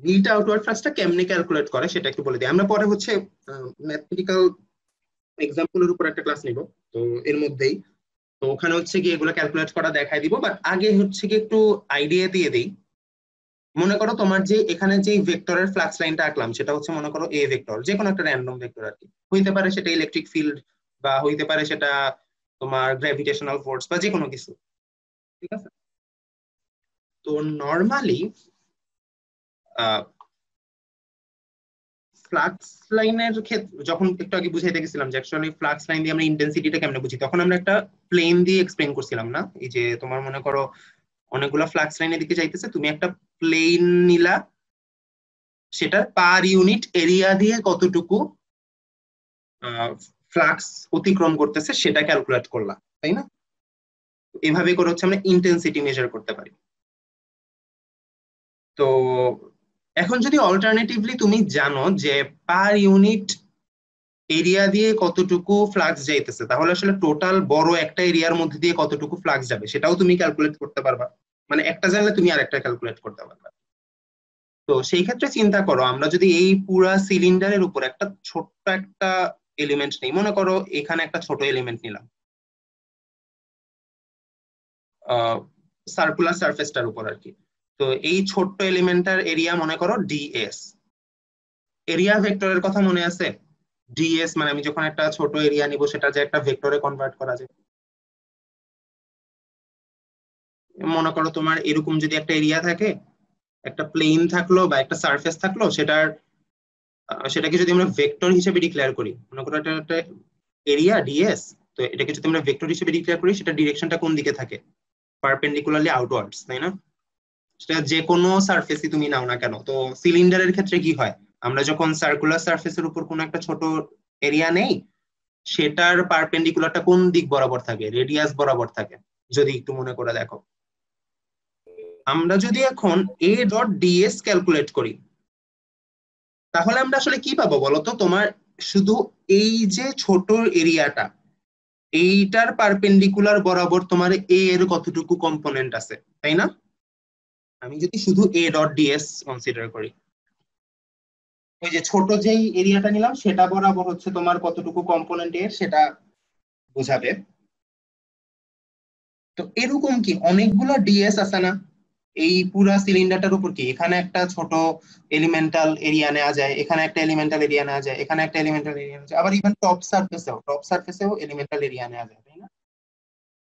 নিট আউটওয়ার্ড ফ্লাক্সটা কেমনে ক্যালকুলেট করে সেটা একটু বলে দিই। আমরা পরে হচ্ছে ম্যাথমেটিক্যাল এক্সাম্পলের উপর একটা ক্লাস নিব। তো এর মধ্যেই। তো ওখানে হচ্ছে কি এগুলো ক্যালকুলেট করা দেখাই দিব। বাট আগে হচ্ছে কি একটু আইডিয়া দিয়ে দিই। মনে করো তোমার যে এখানে যে ভেক্টরের ফ্লাক্স লাইনটা আঁকলাম, সেটা হচ্ছে মনে করো এ ভেক্টর যে কোনো একটা র্যান্ডম ভেক্টর আর কি। হইতে পারে সেটা ইলেকট্রিক ফিল্ড বা হইতে পারে সেটা তোমার গ্র্যাভিটেশনাল ফোর্স বা যে কোনো কিছু। ঠিক আছে? তো নর্মালি ফ্লাক্স লাইনের ক্ষেত্রে যখন একটু আগে বুঝাইতে গেছিলাম যে অ্যাকচুয়ালি ফ্লাক্স লাইন দিয়ে আমরা ইন্টেন্সিটিটা কেমনে বুঝি, তখন আমরা একটা প্লেন দিয়ে এক্সপ্লেন করছিলাম না? এই যে তোমার মনে করো অনেকগুলো ফ্লাক্স লাইনের দিকে যাইতেছে, তুমি একটা প্লেন নিলা সেটার পার ইউনিট এরিয়া দিয়ে কতটুকু ফ্লাক্স অতিক্রম করতেছে সেটা ক্যালকুলেট করলাম তাই না? এভাবে করে হচ্ছে আমরা ইন্টেন্সিটি মেজার করতে পারি। তো এখন যদি অল্টারনেটিভলি তুমি জানো যে পার ইউনিট এরিয়া দিয়ে কতটুকু ফ্লাক্স যাইতেছে, তাহলে আসলে টোটাল বড় একটা এরিয়ার মধ্যে দিয়ে কতটুকু ফ্লাক্স যাবে, সেটাও তুমি ক্যালকুলেট করতে পারবা। মানে একটা জানলে তুমি আর একটা ক্যালকুলেট করতে পারবা। তো সেই ক্ষেত্রে চিন্তা করো, আমরা যদি এই পুরা সিলিন্ডারের উপর একটা ছোট্ট একটা এলিমেন্ট নেই, মনে করো এখানে একটা ছোট এলিমেন্ট নিলাম। সার্কুলার সারফেসটার উপর আর কি। তো এই ছোট্ট এলিমেন্টার এরিয়া মনে করো ডিএস এরিয়া ভেক্টরের কথা মনে আছে? ডিএস মানে আমি যখন একটা ছোট এরিয়া নিব, সেটা যে একটা ভেক্টরে কনভার্ট করা যায়। মনে করো তোমার এরকম যদি একটা এরিয়া থাকে, একটা প্লেন থাকল বা একটা সারফেস থাকল, সেটার সেটাকে যদি আমরা ভেক্টর হিসেবে ডিক্লেয়ার করি, মনে করো এটা একটা এরিয়া ডিএস তো এটাকে যদি আমরা ভেক্টর হিসেবে ডিক্লেয়ার করি সেটা ডিরেকশনটা কোন দিকে থাকে? পারপেন্ডিকুলারলি আউটওয়ার্ডস তাই না? সেটা যে কোনো সারফেসই তুমি নাও না কেন? তো সিলিন্ডারের ক্ষেত্রে কি হয়? আমরা যখন সার্কুলার সারফেসের উপর কোনো একটা ছোট এরিয়া নেই, সেটার পারপেন্ডিকুলারটা কোন দিক বরাবর থাকে? রেডিয়াস বরাবর থাকে, যদি একটু মনে করে দেখো। আমরা যদি এখন এ ডট ডিএস ক্যালকুলেট করি, তাহলে আমরা আসলে কি পাবো বলতো? তোমার শুধু এই যে ছোট এরিয়াটা এইটার পারপেন্ডিকুলার বরাবর তোমার এ এর কতটুকু কম্পোনেন্ট আছে, তাই না? আমি যদি শুধু এ ডট ডিএস কনসিডার করি। ওই যে ছোট যেই এরিয়াটা নিলাম, সেটা বরাবর হচ্ছে তোমার কতটুকু কম্পোনেন্ট এর, সেটা বোঝাবে। তো এরকম কি? অনেকগুলো ডিএস আছে না? এই পুরা সিলিন্ডারটার উপর কি? এখানে একটা ছোট এলিমেন্টাল এরিয়া নেওয়া যায়, এখানে একটা এলিমেন্টাল এরিয়া নেওয়া যায়, এখানে একটা এলিমেন্টাল এরিয়া নেওয়া যায়, আবার ইভেন টপ সারফেসেও টপ সারফেসেও এলিমেন্টাল এরিয়া নেওয়া যায়, তাই না?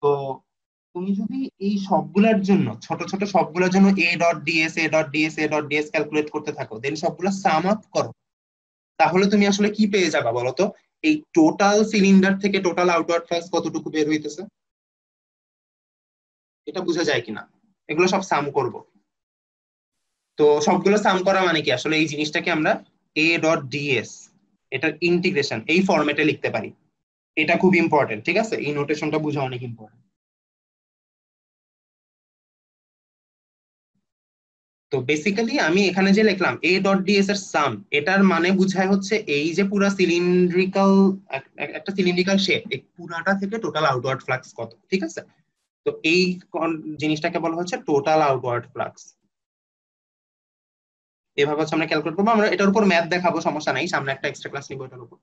তো তুমি যদি এই সবগুলোর জন্য, ছোট ছোট সবগুলোর জন্য A dot ds A dot ds A dot ds calculate করতে থাকো দেন সবগুলো সাম আপ করো, তাহলে তুমি আসলে কি পেয়ে যাবা বলো তো এই টোটাল সিলিন্ডার থেকে টোটাল আউটওয়ার্ড ফ্লাক্স কতটুকু বের হইতেছে? এটা বোঝা যায় কিনা? এগুলো সব সাম করব। তো সবগুলো সাম করা মানে কি? আসলে এই জিনিসটাকে আমরা এ ডট ডিএস এটার ইন্টিগ্রেশন এই ফরম্যাটে লিখতে পারি। এটা খুব ইম্পর্টেন্ট ঠিক আছে? এই নোটেশনটা বোঝা অনেক ইম্পর্টেন্ট তো বেসিক্যালি আমি এখানে যে লিখলাম এ ডট ডিএস এর সাম এটার মানে বুঝায় হচ্ছে এই যে পুরো সিলিন্ড্রিক্যাল একটা সিলিন্ড্রিক্যাল শেপ এই পুরাটা থেকে টোটাল আউটওয়ার্ড ফ্লাক্স কত, ঠিক আছে? তো এই জিনিসটাকে বলা হচ্ছে টোটাল আউটওয়ার্ড ফ্লাক্স এভাবে আমরা ক্যালকুলেট করব, আমরা এটার উপর ম্যাথ দেখাবো, সমস্যা নাই, সামনে একটা এক্সট্রা ক্লাস নিবো এটার উপর।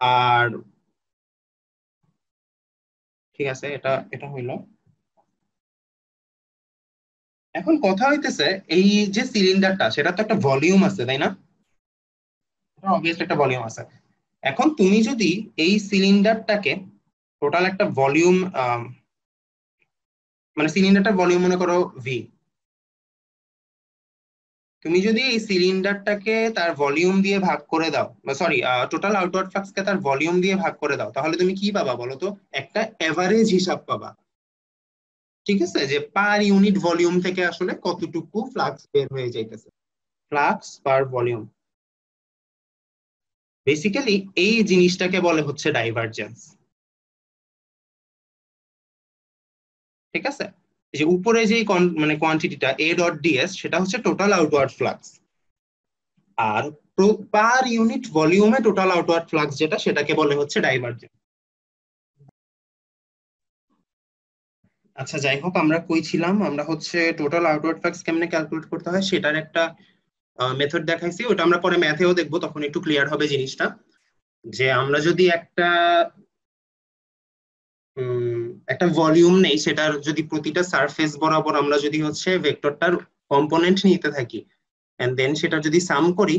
আর, ঠিক আছে, এটা এটা হইল। এখন কথা হইতেছে, এই যে সিলিন্ডারটা সেটা তো একটা ভলিউম আছে, তাই না? অবভিয়াসলি একটা ভলিউম আছে। এখন তুমি যদি এই সিলিন্ডারটাকে টোটাল একটা ভলিউম মানে সিলিন্ডারটা ভলিউম মনে করো ভি তুমি যদি এই সিলিন্ডারটাকে তার ভলিউম দিয়ে ভাগ করে দাও সরি টোটাল আউটওয়ার্ড ফ্লাক্সকে তার ভলিউম দিয়ে ভাগ করে দাও, তাহলে তুমি কি পাবা বলো তো? একটা এভারেজ হিসাব পাবা। ঠিক আছে? যে পার ইউনিট ভলিউম থেকে আসলে কতটুকু ফ্লাক্স বের হয়ে যাইতেছে? ফ্লাক্স পার ভলিউম বেসিক্যালি এই জিনিসটাকে বলে হচ্ছে ডাইভারজেন্স ঠিক আছে? যে উপরে যে মানে কোয়ান্টিটিটা এ ডট ডিএস সেটা হচ্ছে টোটাল আউটওয়ার্ড ফ্লাক্স আর পার ইউনিট ভলিউমে টোটাল আউটওয়ার্ড ফ্লাক্স যেটা, সেটাকে বলে হচ্ছে ডাইভারজেন্স আচ্ছা যাই হোক, আমরা কই ছিলাম? আমরা হচ্ছে টোটাল আউটওয়ার্ড ফ্লাক্স কেমনে ক্যালকুলেট করতে হয় সেটার একটা মেথড দেখাইছি। ওটা আমরা পরে ম্যাথেও দেখব, তখন একটু ক্লিয়ার হবে জিনিসটা। যে আমরা যদি একটা একটা ভলিউম নেই, সেটার যদি প্রতিটা সারফেস বরাবর আমরা যদি হচ্ছে ভেক্টরটার কম্পোনেন্ট নিতে থাকি এন্ড দেন সেটা যদি সাম করি,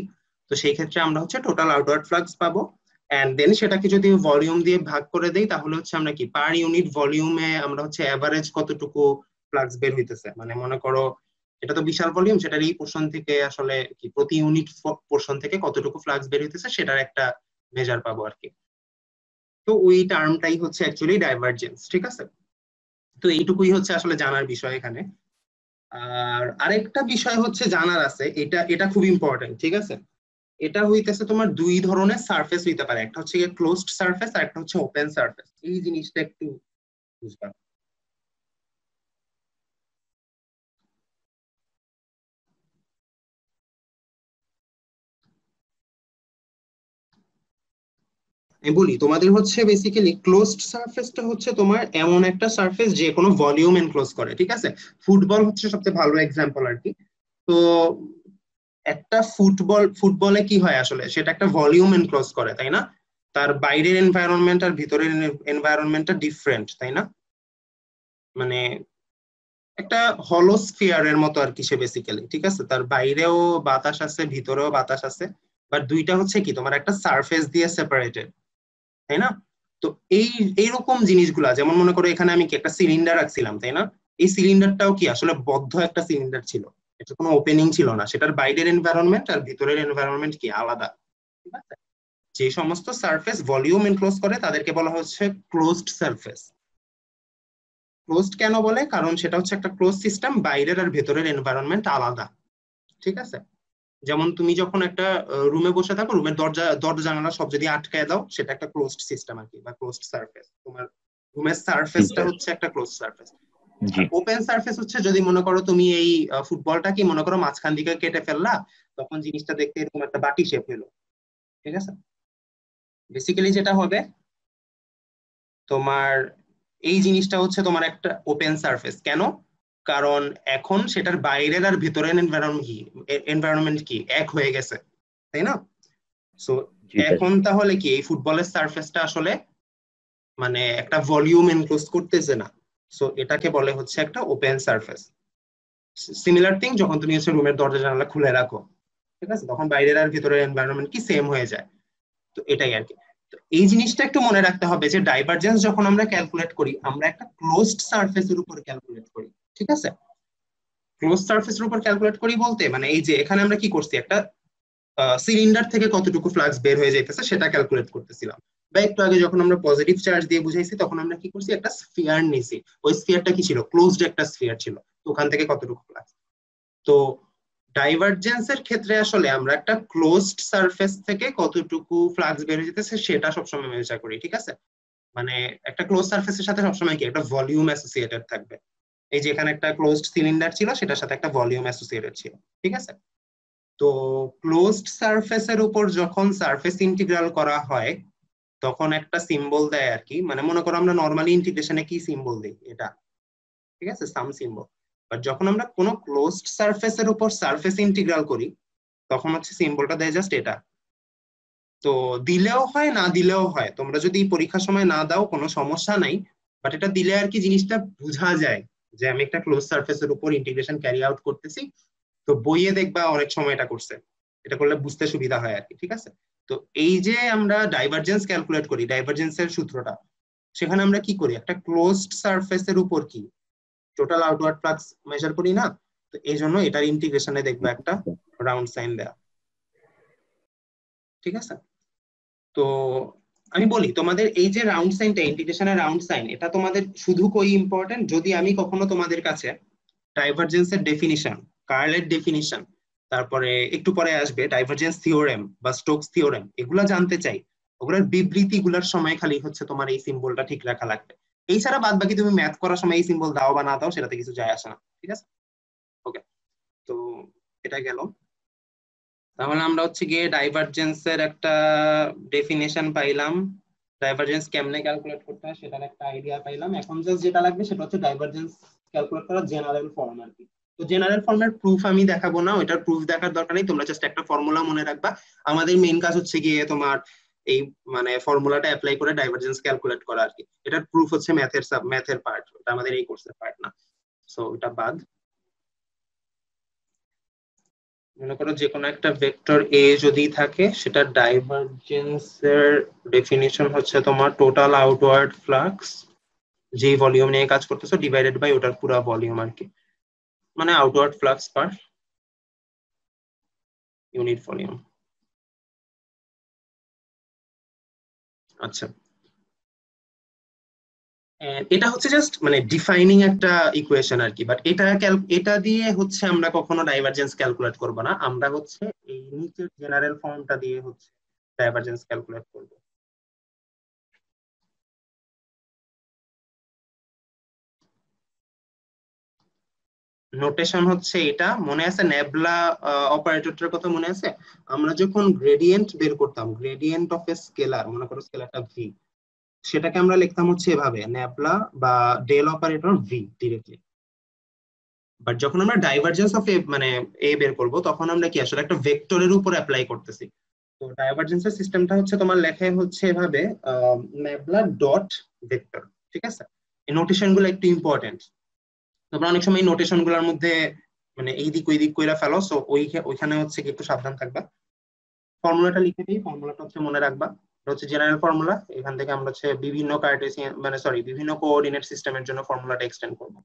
তো সেই ক্ষেত্রে আমরা হচ্ছে টোটাল আউটওয়ার্ড ফ্লাক্স পাবো। এন্ড দেন সেটাকে যদি ভলিউম দিয়ে ভাগ করে দেই, তাহলে হচ্ছে আমরা কি? পার ইউনিট ভলিউমে আমরা হচ্ছে এভারেজ কতটুকু ফ্লাক্স বের হইতেছে? মানে মনে করো, এটা তো বিশাল ভলিউম সেটার এই পোর্শন থেকে আসলে কি? প্রতি ইউনিট পোর্শন থেকে কতটুকু ফ্লাক্স বের হইতেছে, সেটার একটা মেজার পাবো আর কি। তো ওই টার্মটাই হচ্ছে অ্যাকচুয়ালি ডাইভারজেন্স ঠিক আছে? তো এইটুকুই হচ্ছে আসলে জানার বিষয় এখানে। আর আরেকটা বিষয় হচ্ছে জানার আছে, এটা এটা খুব ইম্পর্টেন্ট ঠিক আছে? এটা হইতেছে তোমার দুই ধরনের সারফেস হইতে পারে। একটা হচ্ছে ক্লোজড সারফেস আর একটা হচ্ছে ওপেন সারফেস এই জিনিসটা একটু বুঝবা। আমি বলি, তোমাদের হচ্ছে বেসিক্যালি ক্লোজড সারফেসটা হচ্ছে তোমার এমন একটা সারফেস যে কোনো ভলিউম এনক্লোজ করে, ঠিক আছে? ফুটবল হচ্ছে সবচেয়ে ভালো এক্সাম্পল আর কি। তো একটা ফুটবল, ফুটবলে কি হয় আসলে? সেটা একটা ভলিউম এনক্লোজ করে, তাই না? তার বাইরের এনভায়রনমেন্ট আর ভিতরের এনভায়রনমেন্টটা ডিফারেন্ট তাই না? মানে একটা হলোস্ফিয়ারের মতো আর কি সে বেসিক্যালি ঠিক আছে? তার বাইরেও বাতাস আছে, ভিতরেও বাতাস আছে বাট দুইটা হচ্ছে কি? তোমার একটা সারফেস দিয়ে সেপারেটেড তাই না? তো এই, এইরকম জিনিসগুলা, যেমন মনে করো এখানে আমি কি একটা সিলিন্ডার রাখছিলাম, তাই না? এই সিলিন্ডারটাও কি আসলে বদ্ধ একটা সিলিন্ডার ছিল? এটা কোনো ওপেনিং ছিল না। সেটার বাইরের এনভায়রনমেন্ট আর ভিতরের এনভায়রনমেন্ট কি আলাদা। ঠিক আছে? যে সমস্ত সারফেস ভলিউম এনক্লোজ করে তাদেরকে বলা হচ্ছে ক্লোজড সারফেস ক্লোজড কেন বলে? কারণ সেটা হচ্ছে একটা ক্লোজ সিস্টেম বাইরের আর ভেতরের এনভায়রনমেন্ট আলাদা। ঠিক আছে? যেমন তুমি যখন একটা রুমে বসে থাকো রুমের দরজা দরজা জানালা সব যদি আটকায় দাও সেটা একটা ক্লোজড সিস্টেম আর কি বা ক্লোজড সারফেস তোমার রুমের সারফেসটা হচ্ছে একটা ক্লোজ সারফেস ওপেন সারফেস হচ্ছে যদি মনে করো তুমি এই ফুটবলটা কি মনে করো মাঝখান দিকে কেটে ফেললা তখন জিনিসটা দেখতে এরকম একটা বাটি শেপ হলো ঠিক আছে? বেসিক্যালি যেটা হবে তোমার এই জিনিসটা হচ্ছে তোমার একটা ওপেন সারফেস কেন? কারণ এখন সেটার বাইরের আর ভেতরের এনভায়রনমেন্ট কি এনভায়রনমেন্ট কি? এক হয়ে গেছে। তাই না? সো এখন তাহলে কি এই ফুটবলের সারফেসটা আসলে মানে একটা ভলিউম এনক্লোজ করতেছে না। সো এটাকে বলে হচ্ছে একটা ওপেন সারফেস সিমিলার থিং যখন তুমি হচ্ছে রুমের দরজা জানালা খুলে রাখো, ঠিক আছে? তখন বাইরের আর ভিতরের এনভায়রনমেন্ট কি সেম হয়ে যায়। তো এটাই আর কি। এই জিনিসটা একটু মনে রাখতে হবে যে ডাইভারজেন্স যখন আমরা ক্যালকুলেট করি, আমরা একটা ক্লোজড সারফেসের উপর ক্যালকুলেট করি, ঠিক আছে? ক্লোজ সারফেসের উপর ক্যালকুলেট করি বলতে মানে এই যে এখানে আমরা কি করছি? একটা সিলিন্ডার থেকে কতটুকু ফ্লাক্স বের হয়ে যাইতেছে সেটা ক্যালকুলেট করতেছিলাম। বা একটু আগে যখন আমরা পজিটিভ চার্জ দিয়ে বুঝাইছি, তখন আমরা কি করছি? একটা স্ফিয়ার নিছি। ওই স্ফিয়ারটা কি ছিল? ক্লোজড একটা স্ফিয়ার ছিল। তো ওখান থেকে কতটুকু ফ্লাক্স তো ডাইভারজেন্সের ক্ষেত্রে আসলে আমরা একটা ক্লোজড সারফেস থেকে কতটুকু ফ্লাক্স বের হয়ে যেতেছে, সেটা সবসময় মেজার করি, ঠিক আছে? মানে একটা ক্লোজ সারফেসের সাথে সবসময় কি? একটা ভলিউম অ্যাসোসিয়েটেড থাকবে। এই যে এখানে একটা ক্লোজড সিলিন্ডার ছিল, সেটার সাথে একটা ভলিউম অ্যাসোসিয়েটেড ছিল, ঠিক আছে? তো ক্লোজড সারফেসের উপর যখন সারফেস ইন্টিগ্রাল করা হয় তখন একটা সিম্বল দেয় আর কি মানে মনে করো আমরা নর্মালি ইন্টিগ্রেশনে কি সিম্বল দিই? এটা। ঠিক আছে? সাম সিম্বল বাট যখন আমরা কোনো ক্লোজড সারফেসের উপর সারফেস ইন্টিগ্রাল করি, তখন হচ্ছে সিম্বলটা দেয় জাস্ট এটা। তো দিলেও হয়, না দিলেও হয়। তোমরা যদি পরীক্ষার সময় না দাও, কোনো সমস্যা নাই। বাট এটা দিলে আর কি জিনিসটা বোঝা যায় যে আমি একটা ক্লোজ সারফেসের উপর ইন্টিগ্রেশন ক্যারি আউট করতেছি। তো বইয়ে দেখবা অনেক সময় এটা করছে। এটা করলে বুঝতে সুবিধা হয় আর কি। ঠিক আছে? তো এই যে আমরা ডাইভারজেন্স ক্যালকুলেট করি ডাইভারজেন্সের সূত্রটা, সেখানে আমরা কি করি? একটা ক্লোজড সারফেসের উপর কি? টোটাল আউটওয়ার্ড ফ্লাক্স মেজার করি না? তো এই জন্য এটার ইন্টিগ্রেশনে দেখব একটা রাউন্ড সাইন দেয়া। ঠিক আছে? তো আমি বলি, তোমাদের এই যে রাউন্ড সাইনটা ইন্টিগ্রেশনের রাউন্ড সাইন এটা তোমাদের শুধু কই ইম্পর্টেন্ট যদি আমি কখনো তোমাদের কাছে ডাইভারজেন্সের ডেফিনিশন কার্লের ডেফিনিশন তারপরে একটু পরে আসবে ডাইভারজেন্স থিওরেম বা স্টোকস থিওরেম এগুলা জানতে চাই। ওগুলোর বিবৃতি গুলার সময় খালি হচ্ছে তোমার এই সিম্বলটা ঠিক রাখা লাগবে। এই ছাড়া বাদ বাকি তুমি ম্যাথ করার সময় এই সিম্বল দাও বা না দাও, সেটাতে কিছু যায় আসে না, ঠিক আছে? ওকে তো এটা গেল। তাহলে আমরা হচ্ছে গিয়ে ডাইভারজেন্সের একটা ডেফিনেশন পাইলাম। ডাইভারজেন্স কেমনে ক্যালকুলেট করতে হয় সেটার একটা আইডিয়া পাইলাম। এখন জাস্ট যেটা লাগবে সেটা হচ্ছে ডাইভারজেন্স ক্যালকুলেট করার জেনারেল ফর্ম আর কি। তো জেনারেল ফর্মের প্রুফ আমি দেখাবো না, ওইটার প্রুফ দেখার দরকার নেই, তোমরা জাস্ট একটা ফর্মুলা মনে রাখবা। আমাদের মেইন কাজ হচ্ছে গিয়ে তোমার এই মানে ফর্মুলাটা অ্যাপ্লাই করে ডাইভারজেন্স ক্যালকুলেট করা আর কি। এটার প্রুফ হচ্ছে ম্যাথের সাব ম্যাথের পার্ট ওটা আমাদের এই কোর্সের পার্ট না। সো ওটা বাদ। মনে করো যে কোনো একটা ভেক্টর এ যদি থাকে, সেটা ডাইভারজেন্সের ডেফিনিশন হচ্ছে তোমার টোটাল আউটওয়ার্ড ফ্লাক্স যে ভলিউম নিয়ে কাজ করতেছো ডিভাইডেড বাই ওটার পুরো ভলিউম আর কি। মানে outward flux per unit volume আচ্ছা। এটা হচ্ছে জাস্ট মানে ডিফাইনিং একটা ইকুয়েশন আর কি বাট এটা এটা দিয়ে হচ্ছে আমরা কখনো ডাইভারজেন্স ক্যালকুলেট করব না, আমরা হচ্ছে এই নিচের জেনারেল ফর্মটা দিয়ে হচ্ছে ডাইভারজেন্স ক্যালকুলেট করব। নোটেশন হচ্ছে এটা। মনে আছে নেবলা অপারেটরটার কথা মনে আছে? আমরা যখন গ্রেডিয়েন্ট বের করতাম গ্রেডিয়েন্ট অফ এ স্কেলার মনে করো স্কেলারটা ভি সেটাকে আমরা লিখতাম হচ্ছে এভাবে ন্যাবলা বা del operator v directly but যখন আমরা ডাইভারজেন্স অফ এ মানে এ বের করব, তখন আমরা কি আসলে একটা ভেক্টরের উপর অ্যাপ্লাই করতেছি। তো ডাইভারজেন্সের সিস্টেমটা হচ্ছে তোমার লেখায় হচ্ছে এভাবে ন্যাবলা ডট ভেক্টর ঠিক আছে? এই নোটেশনগুলো একটু ইম্পর্টেন্ট তোমরা অনেক সময় নোটেশনগুলোর মধ্যে মানে এই দিক ওই দিক কইরা ফেলো সো ওই ওইখানে হচ্ছে কি একটু সাবধান থাকবা। ফর্মুলাটা লিখে দিই ফর্মুলাটা হচ্ছে মনে রাখবা। এটা হচ্ছে জেনারেল ফর্মুলা এখান থেকে আমরা হচ্ছে বিভিন্ন কার্টেসিয়ান মানে সরি বিভিন্ন কোঅর্ডিনেট সিস্টেমের জন্য ফর্মুলাটা এক্সটেন্ড করব।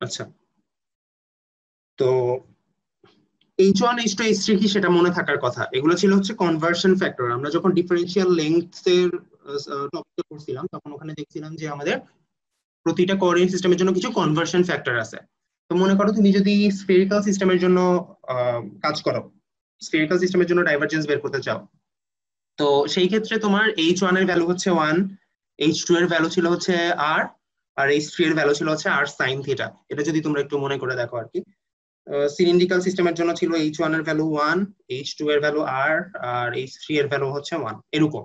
আচ্ছা। তো h one h two h three কি সেটা মনে থাকার কথা? এগুলো ছিল হচ্ছে কনভার্সন ফ্যাক্টর আমরা যখন ডিফারেন্সিয়াল লেংথ এর টপিক করছিলাম তখন ওখানে দেখছিলাম যে আমাদের প্রতিটা কোঅর্ডিনেট সিস্টেমের জন্য কিছু কনভার্সন ফ্যাক্টর আছে। তো মনে করো তুমি যদি স্ফেরিক্যাল সিস্টেমের জন্য কাজ করো স্ফেরিক্যাল সিস্টেমের জন্য ডাইভারজেন্স বের করতে চাও, তো সেই ক্ষেত্রে তোমার এইচ ওয়ানের ভ্যালু হচ্ছে ওয়ান এইচ টু এর ভ্যালু ছিল হচ্ছে আর আর থ্রি এর ভ্যালু ছিল হচ্ছে আর সাইন থিটা এটা যদি তোমরা একটু মনে করে দেখো আর কি সিলিন্ড্রিক্যাল সিস্টেমের জন্য ছিল এইচ ওয়ানের ভ্যালু ওয়ান এইচ টু এর ভ্যালু আর আর এইচ থ্রি এর ভ্যালু হচ্ছে ওয়ান এরকম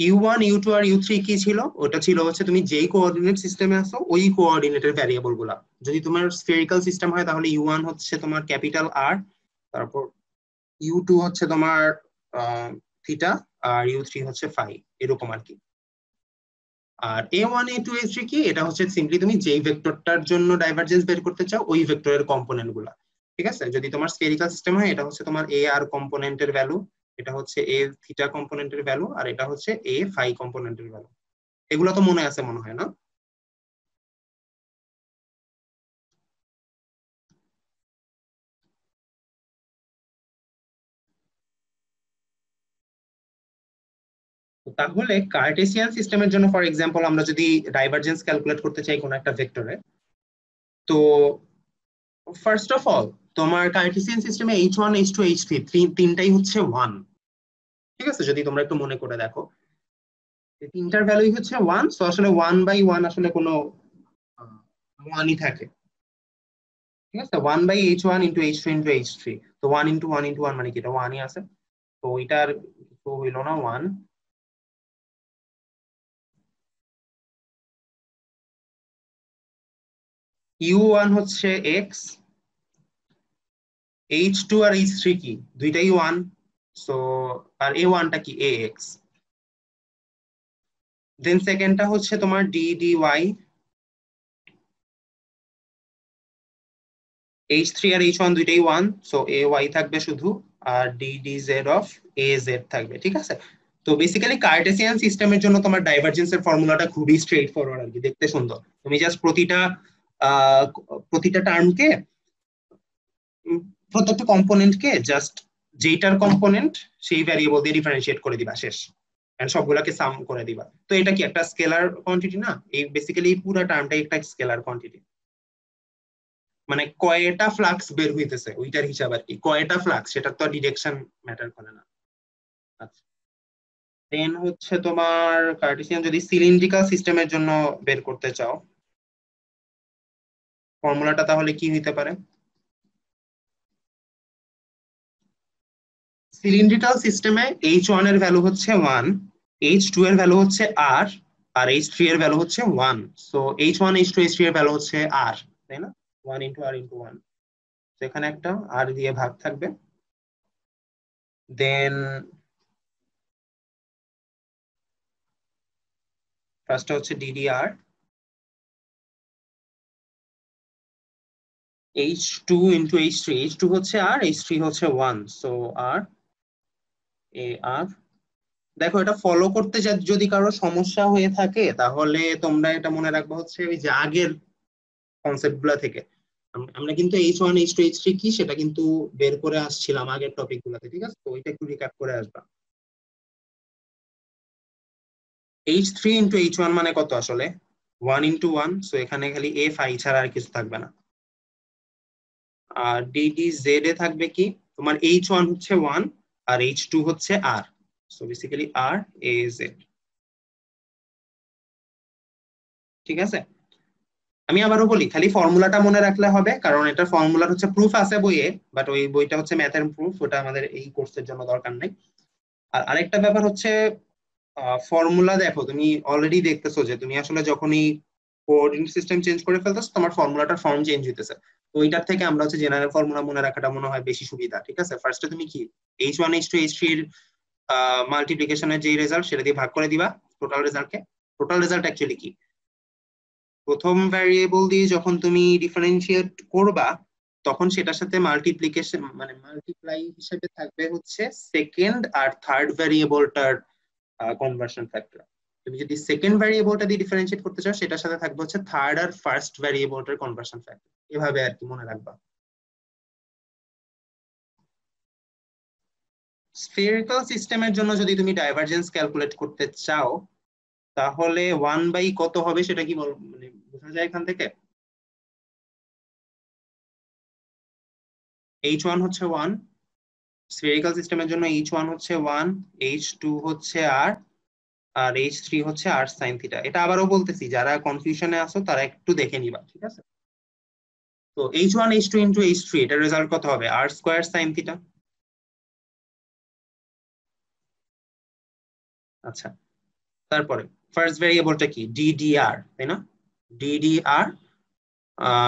ইউ ওয়ান ইউ টু আর ইউ থ্রি কি ছিল? ওটা ছিল হচ্ছে তুমি যেই কোঅর্ডিনেট সিস্টেমে আসো ওই কোঅর্ডিনেটের ভ্যারিয়েবলগুলা। যদি তোমার স্ফেরিক্যাল সিস্টেম হয়, তাহলে ইউ ওয়ান হচ্ছে তোমার ক্যাপিটাল আর তারপর ইউ টু হচ্ছে তোমার থিটা আর ইউ থ্রি হচ্ছে ফাই এরকম আর কি আর A one A two A three কি? এটা হচ্ছে সিম্পলি তুমি যেই ভেক্টরটার জন্য ডাইভারজেন্স বের করতে চাও, ওই ভেক্টরের কম্পোনেন্টগুলা। ঠিক আছে? যদি তোমার স্ফেরিক্যাল সিস্টেম হয়, এটা হচ্ছে তোমার এ আর কম্পোনেন্টের ভ্যালু এটা হচ্ছে এ থিটা কম্পোনেন্টের ভ্যালু আর এটা হচ্ছে এ ফাই কম্পোনেন্টের ভ্যালু এগুলো তো মনে আছে, মনে হয় না? তাহলে কার্টেসিয়ান সিস্টেমের জন্য ফর এক্সাম্পল আমরা যদি ডাইভারজেন্স ক্যালকুলেট করতে চাই কোনো একটা ভেক্টরে তো ফার্স্ট অফ অল তোমার কার্টেসিয়ান সিস্টেমে h one h two h three তিনটাই হচ্ছে ওয়ান ঠিক আছে? যদি তোমরা একটু মনে করে দেখো। তিনটার ভ্যালুই হচ্ছে ওয়ান সো আসলে ওয়ান বাই ওয়ান আসলে কোনো ওয়ানই থাকে। ঠিক আছে? One by h one into h two into h three তো one into one into one মানে কি? এটা ওয়ানই আছে। তো ওইটার তো হইল না ওয়ান ইউ ওয়ান হচ্ছে এক্স, এইচ টু আর এইচ থ্রি কি? দুইটাই ওয়ান। সো আর এ ওয়ানটা কি? এ এক্স। দেন সেকেন্ডটা হচ্ছে তোমার d d y, h three আর এইচ ওয়ান দুইটাই ওয়ান। সো এ ওয়াই থাকবে শুধু আর d d z of A z থাকবে, ঠিক আছে? তো বেসিক্যালি কার্টেসিয়ান সিস্টেমের জন্য তোমার ডাইভারজেন্সের ফর্মুলাটা খুবই স্ট্রেট ফরওয়ার্ড আর কি, দেখতে সুন্দর। তুমি জাস্ট প্রতিটা প্রতিটা টার্মকে প্রত্যেকটা কম্পোনেন্টকে জাস্ট যেইটার কম্পোনেন্ট সেই ভ্যারিয়েবল দিয়ে ডিফারেন্সিয়েট করে দিবা শেষ। এন্ড সবগুলাকে সাম করে দিবা। তো এটা কি একটা স্কেলার কোয়ান্টিটি না? এই বেসিক্যালি এই পুরো টার্মটাই একটা স্কেলার কোয়ান্টিটি মানে কয়টা ফ্লাক্স বের হইতেছে, ওইটার হিসাব আর কি। কয়টা ফ্লাক্স সেটা তো ডিরেকশন ম্যাটার করে না। আচ্ছা। দেন হচ্ছে তোমার কার্টেসিয়ান যদি সিলিন্ড্রিক্যাল সিস্টেমের জন্য বের করতে চাও ফর্মুলাটা তাহলে কি হইতে পারে? সিলিন্ড্রিক্যাল সিস্টেমে এইচ ওয়ানের ভ্যালু হচ্ছে ওয়ান এইচ টু এর ভ্যালু হচ্ছে আর আর এইচ থ্রি এর ভ্যালু হচ্ছে one so h one h two h three এর ভ্যালু হচ্ছে আর তাই না? One into r into one এখানে একটা আর দিয়ে ভাগ থাকবে। দেন ফার্স্টটা হচ্ছে ddr h two into h three h two হচ্ছে আর এইচ থ্রি হচ্ছে one so r A r দেখো, এটা ফলো করতে যদি কারও সমস্যা হয়ে থাকে, তাহলে তোমরা এটা মনে রাখবা হচ্ছে ওই যে আগের কনসেপ্টগুলা থেকে আমরা কিন্তু h one h two h three কি, সেটা কিন্তু বের করে আসছিলাম আগের টপিক গুলাতে ঠিক আছে? তো ওইটা একটু রিক্যাপ করে আসবা। H three into h one মানে কত আসলে? ওয়ান ইন্টু ওয়ান সো এখানে খালি এফ আই ছাড়া আর কিছু থাকবে না। আর ডিডি জেড এ থাকবে কি? তোমার এইচ ওয়ান হচ্ছে ওয়ান আর এইচ টু হচ্ছে r so basically r A z ঠিক আছে? আমি আবারও বলি, খালি ফর্মুলাটা মনে রাখলে হবে, কারণ এটা ফর্মুলার হচ্ছে প্রুফ আছে বইয়ে বাট ওই বইটা হচ্ছে ম্যাথের প্রুফ ওটা আমাদের এই কোর্সের জন্য দরকার নেই। আর আরেকটা ব্যাপার হচ্ছে ফর্মুলা দেখো, তুমি অলরেডি দেখতেছো যে তুমি আসলে যখনই কোঅর্ডিনেট সিস্টেম চেঞ্জ করে ফেলতেছো, তোমার ফর্মুলাটার ফর্ম চেঞ্জ হইতেছে। ওইটার থেকে আমরা হচ্ছে জেনারেল ফর্মুলা মনে রাখাটা মনে হয় বেশি সুবিধা, ঠিক আছে? ফার্স্টে তুমি কি h one h two h three এর মাল্টিপ্লিকেশনের যে রেজাল্ট সেটা দিয়ে ভাগ করে দিবা টোটাল রেজাল্টকে টোটাল রেজাল্ট অ্যাকচুয়ালি কি? প্রথম ভ্যারিয়েবল দিয়ে যখন তুমি ডিফারেন্সিয়েট করবা, তখন সেটার সাথে মাল্টিপ্লিকেশন মানে মাল্টিপ্লাই হিসেবে থাকবে হচ্ছে সেকেন্ড আর থার্ড ভ্যারিয়েবলটার কনভার্সন ফ্যাক্টর তুমি যদি সেকেন্ড ভ্যারিয়েবলটা দিয়ে ডিফারেন্সিয়েট করতে চাও, সেটার সাথে থাকবে হচ্ছে থার্ড আর ফার্স্ট ভ্যারিয়েবলটার কনভার্সন ফ্যাক্টর এভাবে আর কি মনে রাখবা। স্ফেরিক্যাল সিস্টেমের জন্য যদি তুমি ডাইভারজেন্স ক্যালকুলেট করতে চাও, তাহলে ওয়ান বাই কত হবে সেটা কি বল মানে বোঝা যায় এখান থেকে? এইচ ওয়ান হচ্ছে ওয়ান স্ফেরিক্যাল সিস্টেমের জন্য এইচ ওয়ান হচ্ছে ওয়ান এইচ টু হচ্ছে আর আর এইচ থ্রি হচ্ছে আর সাইন থিটা এটা আবারও বলতেছি, যারা কনফিউশনে আসো তারা একটু দেখে নিবা, ঠিক আছে? তো h one h two into h three এটার রেজাল্ট কত হবে? আর স্কোয়ার সাইন থিটা আচ্ছা তারপরে ফার্স্ট ভেরিয়েবলটা কি? ডিডিআর তাই না? ডিডিআর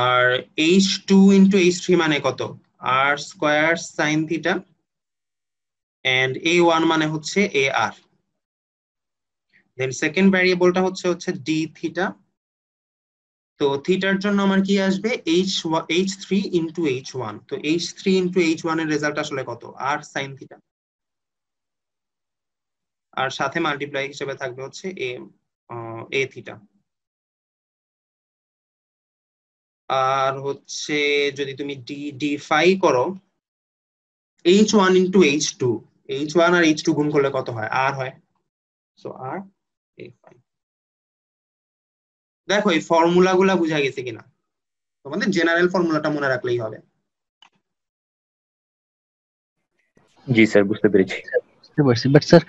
আর h two into h three মানে কত? R square sine theta and A one মানে হচ্ছে এ আর দেন সেকেন্ড ভ্যারিয়েবলটা হচ্ছে হচ্ছে ডি থিটা তো থিটার জন্য আমার কি আসবে? H h three into h one তো এইচ থ্রি ইন্টু এইচ ওয়ানের রেজাল্ট আসলে কত? আর সাইন থিটা আর সাথে মাল্টিপ্লাই হিসেবে থাকবে হচ্ছে এ এ থিটা আর হচ্ছে যদি তুমি ডি ডি ফাই করো h one into h two h one আর এইচ টু গুণ করলে কত হয়? আর হয়। সো আর ফাই দেখো এই ফর্মুলা গুলা বুঝা গেছে কিনা? তোমাদের জেনারেল ফর্মুলাটা মনে রাখলেই হবে। জি স্যার বুঝতে পেরেছি। বুঝতে পারছি বাট স্যার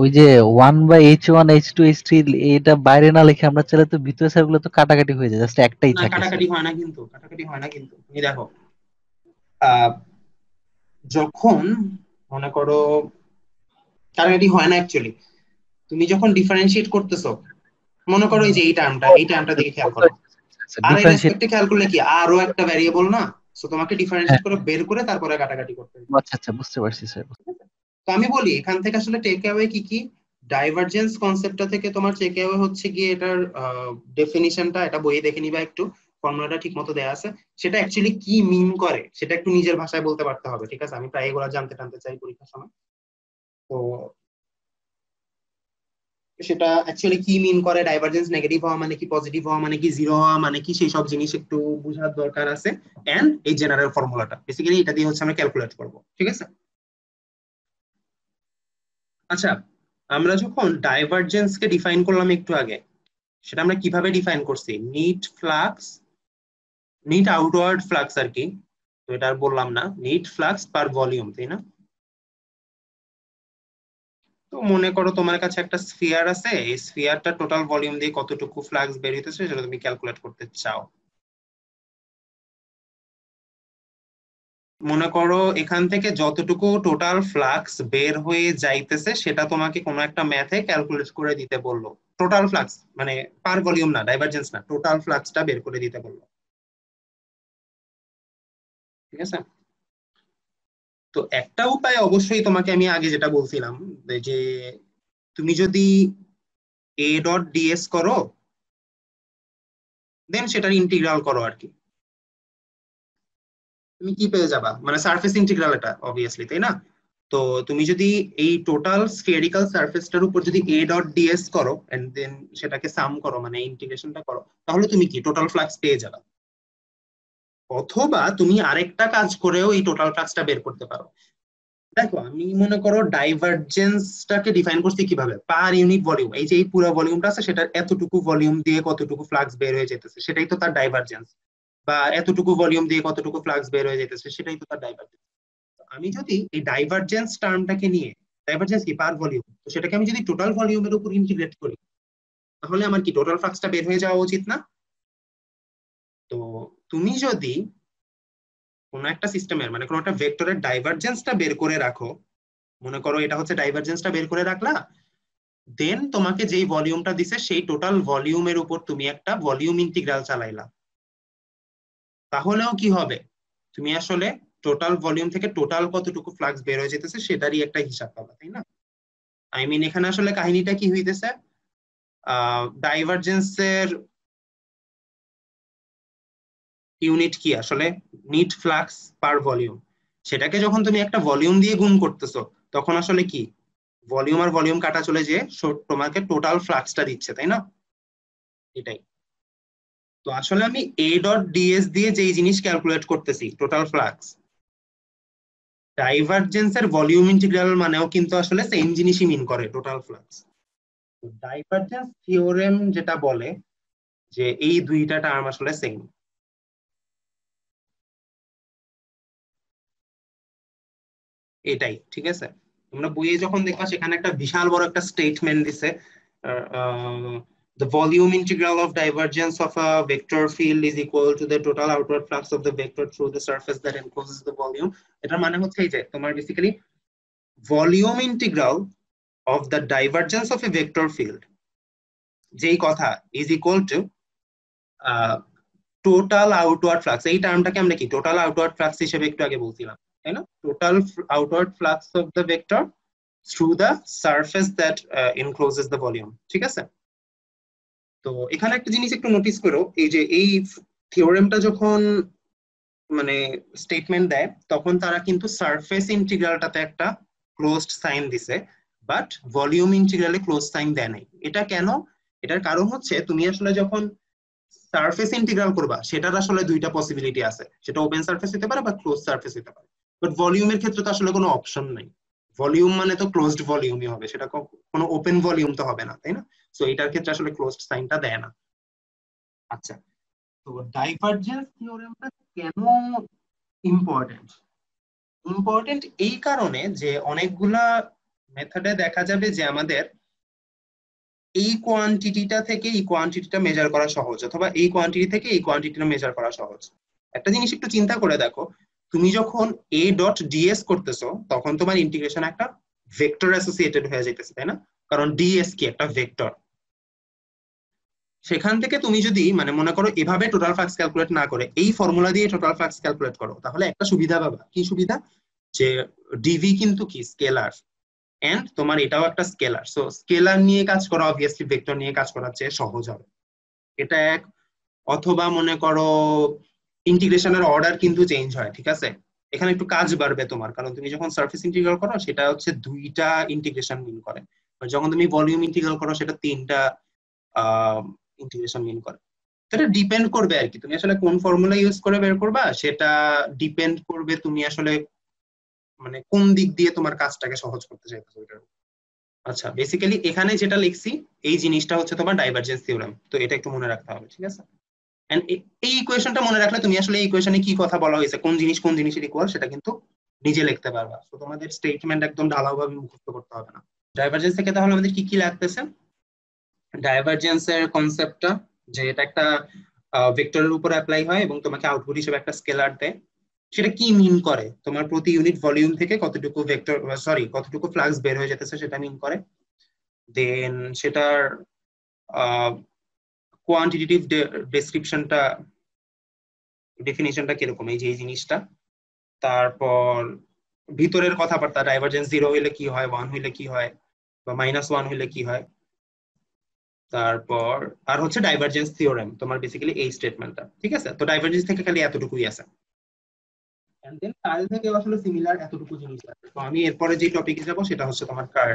ওই যে one by h one h two h three এটা বাইরে না লিখে আমরা চাইলে তো ভিতরে স্যারগুলো তো কাটাকাটি হয়ে যায় জাস্ট একটাই থাকে কাটাকাটি হয় না কিন্তু কাটাকাটি হয় না কিন্তু। তুমি দেখো যখন মনে করো কাটাকাটি হয় না অ্যাকচুয়ালি তুমি যখন ডিফারেন্সিয়েট করতেছো মনে করো এই যে এই টার্মটা এই টার্মটা দিকে খেয়াল করো। আর এই রেসপেক্টে খেয়াল করলে কি? আরও একটা ভ্যারিয়েবল না? সো তোমাকে ডিফারেন্সিয়েট করে বের করে তারপরে কাটাকাটি করতে হবে। আচ্ছা আচ্ছা বুঝতে পারছি স্যার তো আমি বলি এখান থেকে আসলে টেক অ্যাওয়ে কি কি? ডাইভারজেন্স কনসেপ্টটা থেকে তোমার টেক অ্যাওয়ে হচ্ছে গিয়ে এটার ডেফিনিশনটা এটা বইয়ে দেখে নিবা একটু। ফর্মুলাটা ঠিক মতো দেয়া আছে। সেটা অ্যাকচুয়ালি কি মিন করে সেটা একটু নিজের ভাষায় বলতে পারতে হবে ঠিক আছে? আমি প্রায় এগুলো জানতে টানতে চাই পরীক্ষার সময়। তো সেটা অ্যাকচুয়ালি কি মিন করে ডাইভারজেন্স নেগেটিভ হওয়া মানে কি পজিটিভ হওয়া মানে কি জিরো হওয়া মানে কি সেই সব জিনিস একটু বোঝার দরকার আছে। এন্ড এই জেনারেল ফর্মুলাটা বেসিক্যালি এটা দিয়ে হচ্ছে আমরা ক্যালকুলেট করব। ঠিক আছে? আচ্ছা আমরা যখন ডাইভারজেন্স কে ডিফাইন করলাম একটু আগে, সেটা আমরা কীভাবে ডিফাইন করছি? Net flux net outward flux আর কি। তো এটা আর বললাম না। নিট ফ্লাক্স পার ভলিউম তাই না? তো মনে করো তোমার কাছে একটা স্ফিয়ার আছে, এই স্ফিয়ারটা টোটাল ভলিউম দিয়ে কতটুকু ফ্লাক্স বের হইতেছে সেটা তুমি ক্যালকুলেট করতে চাও। মনে করো এখান থেকে যতটুকু টোটাল ফ্লাক্স বের হয়ে যাইতেছে সেটা তোমাকে কোনো একটা ম্যাথে ক্যালকুলেট করে দিতে বলল। টোটাল ফ্লাক্স মানে পার ভলিউম না ডাইভারজেন্স না টোটাল ফ্লাক্সটা বের করে দিতে বলল। ঠিক আছে? তো একটা উপায় অবশ্যই তোমাকে আমি আগে যেটা বলছিলাম, যে তুমি যদি এ ডট ডিএস করো দেন সেটার ইন্টিগ্রাল করো আর কি। তুমি কি পেয়ে যাবা? মানে সারফেস ইন্টিগ্রাল এটা অবভিয়াসলি তাই না? তো তুমি যদি এই টোটাল স্ফিয়ারিক্যাল সারফেসটার উপর যদি এ ডট ডিএস করো এন্ড দেন সেটাকে সাম করো মানে ইন্টিগ্রেশনটা করো, তাহলে তুমি কি? টোটাল ফ্লাক্স পেয়ে যাবা। অথবা তুমি আরেকটা কাজ করেও এই টোটাল ফ্লাক্সটা বের করতে পারো। দেখো, আমি মনে করো ডাইভারজেন্সটাকে ডিফাইন করছি কীভাবে? পার ইউনিট ভলিউম এই যে এই পুরো ভলিউমটা আছে, সেটার এতটুকু ভলিউম দিয়ে কতটুকু ফ্লাক্স বের হয়ে যেতেছে, সেটাই তো তার ডাইভারজেন্স বা এতটুকু ভলিউম দিয়ে কতটুকু ফ্লাক্স বের হয়ে যেতেছে, সেটাই তো তার ডাইভারজেন্স আমি যদি এই ডাইভারজেন্স টার্মটাকে নিয়ে ডাইভারজেন্স কি? পার ভলিউম তো সেটাকে আমি যদি টোটাল ভলিউমের উপর ইন্টিগ্রেট করি, তাহলে আমার কি টোটাল ফ্লাক্সটা বের হয়ে যাওয়া উচিত না? তো তুমি যদি কোন একটা সিস্টেমের মানে কোন একটা ভেক্টরের ডাইভারজেন্সটা বের করে রাখো, মনে করো এটা হচ্ছে ডাইভারজেন্সটা বের করে রাখলা দেন তোমাকে যেই ভলিউমটা দিছে সেই টোটাল ভলিউমের উপর তুমি একটা ভলিউম ইন্টিগ্রাল চালাইলা। তাহলেও কি হবে? তুমি আসলে টোটাল ভলিউম থেকে টোটাল কতটুকু ফ্লাক্স বের হয়ে যেতেছে সেটারই একটা হিসাব পাবা, তাই না? আই মিন এখানে আসলে কাহিনীটা কি হইতেছে? ডাইভারজেন্সের ইউনিট কি? আসলে নিট ফ্লাক্স পার ভলিউম সেটাকে যখন তুমি একটা ভলিউম দিয়ে গুণ করতেছো, তখন আসলে কি? ভলিউম আর ভলিউম কাটা চলে যে তোমাকে টোটাল ফ্লাক্সটা দিচ্ছে, তাই না? এটাই। তো আসলে আমি এ ডট ডিএস দিয়ে যেই জিনিস ক্যালকুলেট করতেছি টোটাল ফ্লাক্স ডাইভারজেন্সের ভলিউম ইন্টিগ্রাল মানেও কিন্তু আসলে সেম জিনিসই মিন করে টোটাল ফ্লাক্স ডাইভারজেন্স থিওরেম যেটা বলে যে এই দুইটা টার্ম আসলে সেম এটাই ঠিক আছে তোমরা বইয়ে যখন দেখবা সেখানে একটা বিশাল বড় একটা স্টেটমেন্ট দিছে the volume integral of divergence of a vector field is equal to the total outward flux of the vector through the surface that encloses the volume এটার মানে হচ্ছে এই যে তোমার basically volume integral of the divergence of a vector field যেই কথা equal to uh, total outward flux এই টার্মটাকে আমরা কি টোটাল আউটওয়ার্ড ফ্লাক্স হিসেবে একটু আগে বলছিলাম তাই না total outward flux of the vector through the surface that encloses the volume ঠিক আছে? তো এখানে একটা জিনিস একটু নোটিস করো, এই যে এই থিওরেমটা যখন মানে স্টেটমেন্ট দেয়, তখন তারা কিন্তু সারফেস ইন্টিগ্রালটাতে একটা ক্লোজড সাইন দিছে বাট ভলিউম ইন্টিগ্রালে ক্লোজ সাইন দেয় নাই। এটা কেন? এটার কারণ হচ্ছে, তুমি আসলে যখন সারফেস ইন্টিগ্রাল করবা, সেটার আসলে দুইটা পসিবিলিটি আছে। সেটা ওপেন সারফেস হতে পারে বা ক্লোজ সারফেস হতে পারে। বাট ভলিউমের ক্ষেত্রে তো আসলে কোনো অপশন নাই। ভলিউম মানে তো ক্লোজড ভলিউমই হবে সেটা কোনো ওপেন ভলিউম তো হবে না তাই না? সো এটার ক্ষেত্রে আসলে ক্লোজড সাইনটা দেয় না। আচ্ছা তো ডাইভারজেন্স থিওরেমটা কেন ইম্পর্টেন্ট ইম্পর্টেন্ট এই কারণে যে অনেকগুলা মেথডে দেখা যাবে যে আমাদের এই কোয়ান্টিটিটা থেকে এই কোয়ান্টিটিটা মেজার করা সহজ অথবা এই কোয়ান্টিটি থেকে এই কোয়ান্টিটিটা মেজার করা সহজ। একটা জিনিস একটু চিন্তা করে দেখো তুমি যখন এ ডট ডিএস করতেছো, তখন তোমার ইন্টিগ্রেশন একটা ভেক্টর অ্যাসোসিয়েটেড হয়ে যেতেছে তাই না? কারণ ডিএস কি? একটা ভেক্টর সেখান থেকে তুমি যদি মানে মনে করো এভাবে টোটাল ফ্লাক্স ক্যালকুলেট না করে, এই ফর্মুলা দিয়ে টোটাল ফ্লাক্স ক্যালকুলেট করো, তাহলে একটা সুবিধা পাবা। কি সুবিধা? যে ডিভি কিন্তু কি? স্কেলার এন্ড তোমার এটাও একটা স্কেলার সো স্কেলার নিয়ে কাজ করা অবভিয়াসলি ভেক্টর নিয়ে কাজ করার চেয়ে সহজ হবে। এটা এক। অথবা মনে করো ইন্টিগ্রেশনের অর্ডার কিন্তু চেঞ্জ হয়, ঠিক আছে? এখানে একটু কাজ বাড়বে তোমার, কারণ তুমি যখন সার্ফেস ইন্টিগ্রাল করো, সেটা হচ্ছে দুইটা ইন্টিগ্রেশন মিন করে। যখন তুমি ভলিউম ইন্টিগ্রাল করো, সেটা তিনটা ইন্টিগ্রেশন মিন করে। এটা ডিপেন্ড করবে আর কি। তুমি আসলে কোন ফর্মুলা ইউজ করে বের করবা, সেটা ডিপেন্ড করবে তুমি আসলে মানে কোন দিক দিয়ে তোমার কাজটাকে সহজ করতে চাইতেছো ওইটার আচ্ছা বেসিক্যালি এখানে যেটা লিখছি, এই জিনিসটা হচ্ছে তোমার ডাইভারজেন্স থিওরেম তো এটা একটু মনে রাখতে হবে, ঠিক আছে? এন্ড এই ইকুয়েশনটা মনে রাখলে তুমি আসলে এই ইকুয়েশনে কি কথা বলা হয়েছে, কোন জিনিস কোন জিনিসের ইকুয়াল সেটা কিন্তু নিজে লিখতে পারবা। তো তোমাদের স্টেটমেন্ট একদম ঢালাওভাবে মুখস্থ করতে হবে না। ডাইভারজেন্স থেকে তাহলে আমাদের কি কি লাগতেছে? ডাইভারজেন্সের কনসেপ্টটা যে এটা একটা ভেক্টরের উপর অ্যাপ্লাই হয় এবং তোমাকে আউটপুট হিসেবে একটা স্কেলার দেয়। সেটা কি মিন করে? তোমার প্রতি ইউনিট ভলিউম থেকে কতটুকু ভেক্টর সরি কতটুকু ফ্লাক্স বের হয়ে যেতেছে সেটা মিন করে। দেন সেটার কোয়ান্টিটেটিভ ডেসক্রিপশনটা ডেফিনেশনটা কীরকম? এই যে, এই জিনিসটা। তারপর ভিতরের কথাবার্তা ডাইভারজেন্স জিরো হইলে কি হয় ওয়ান হইলে কি হয়, বা মাইনাস ওয়ান হইলে কি হয়। তারপর, আর হচ্ছে ডাইভারজেন্স থিওরেম তোমার বেসিক্যালি এই স্টেটমেন্টটা ঠিক আছে? তো ডাইভারজেন্স থেকে খালি এতটুকুই আছে। এন্ড দেন কার্ল থেকে আসলে সিমিলার এতটুকু জিনিস আছে। তো আমি এরপরে যে টপিকে যাব, সেটা হচ্ছে তোমার কার্ল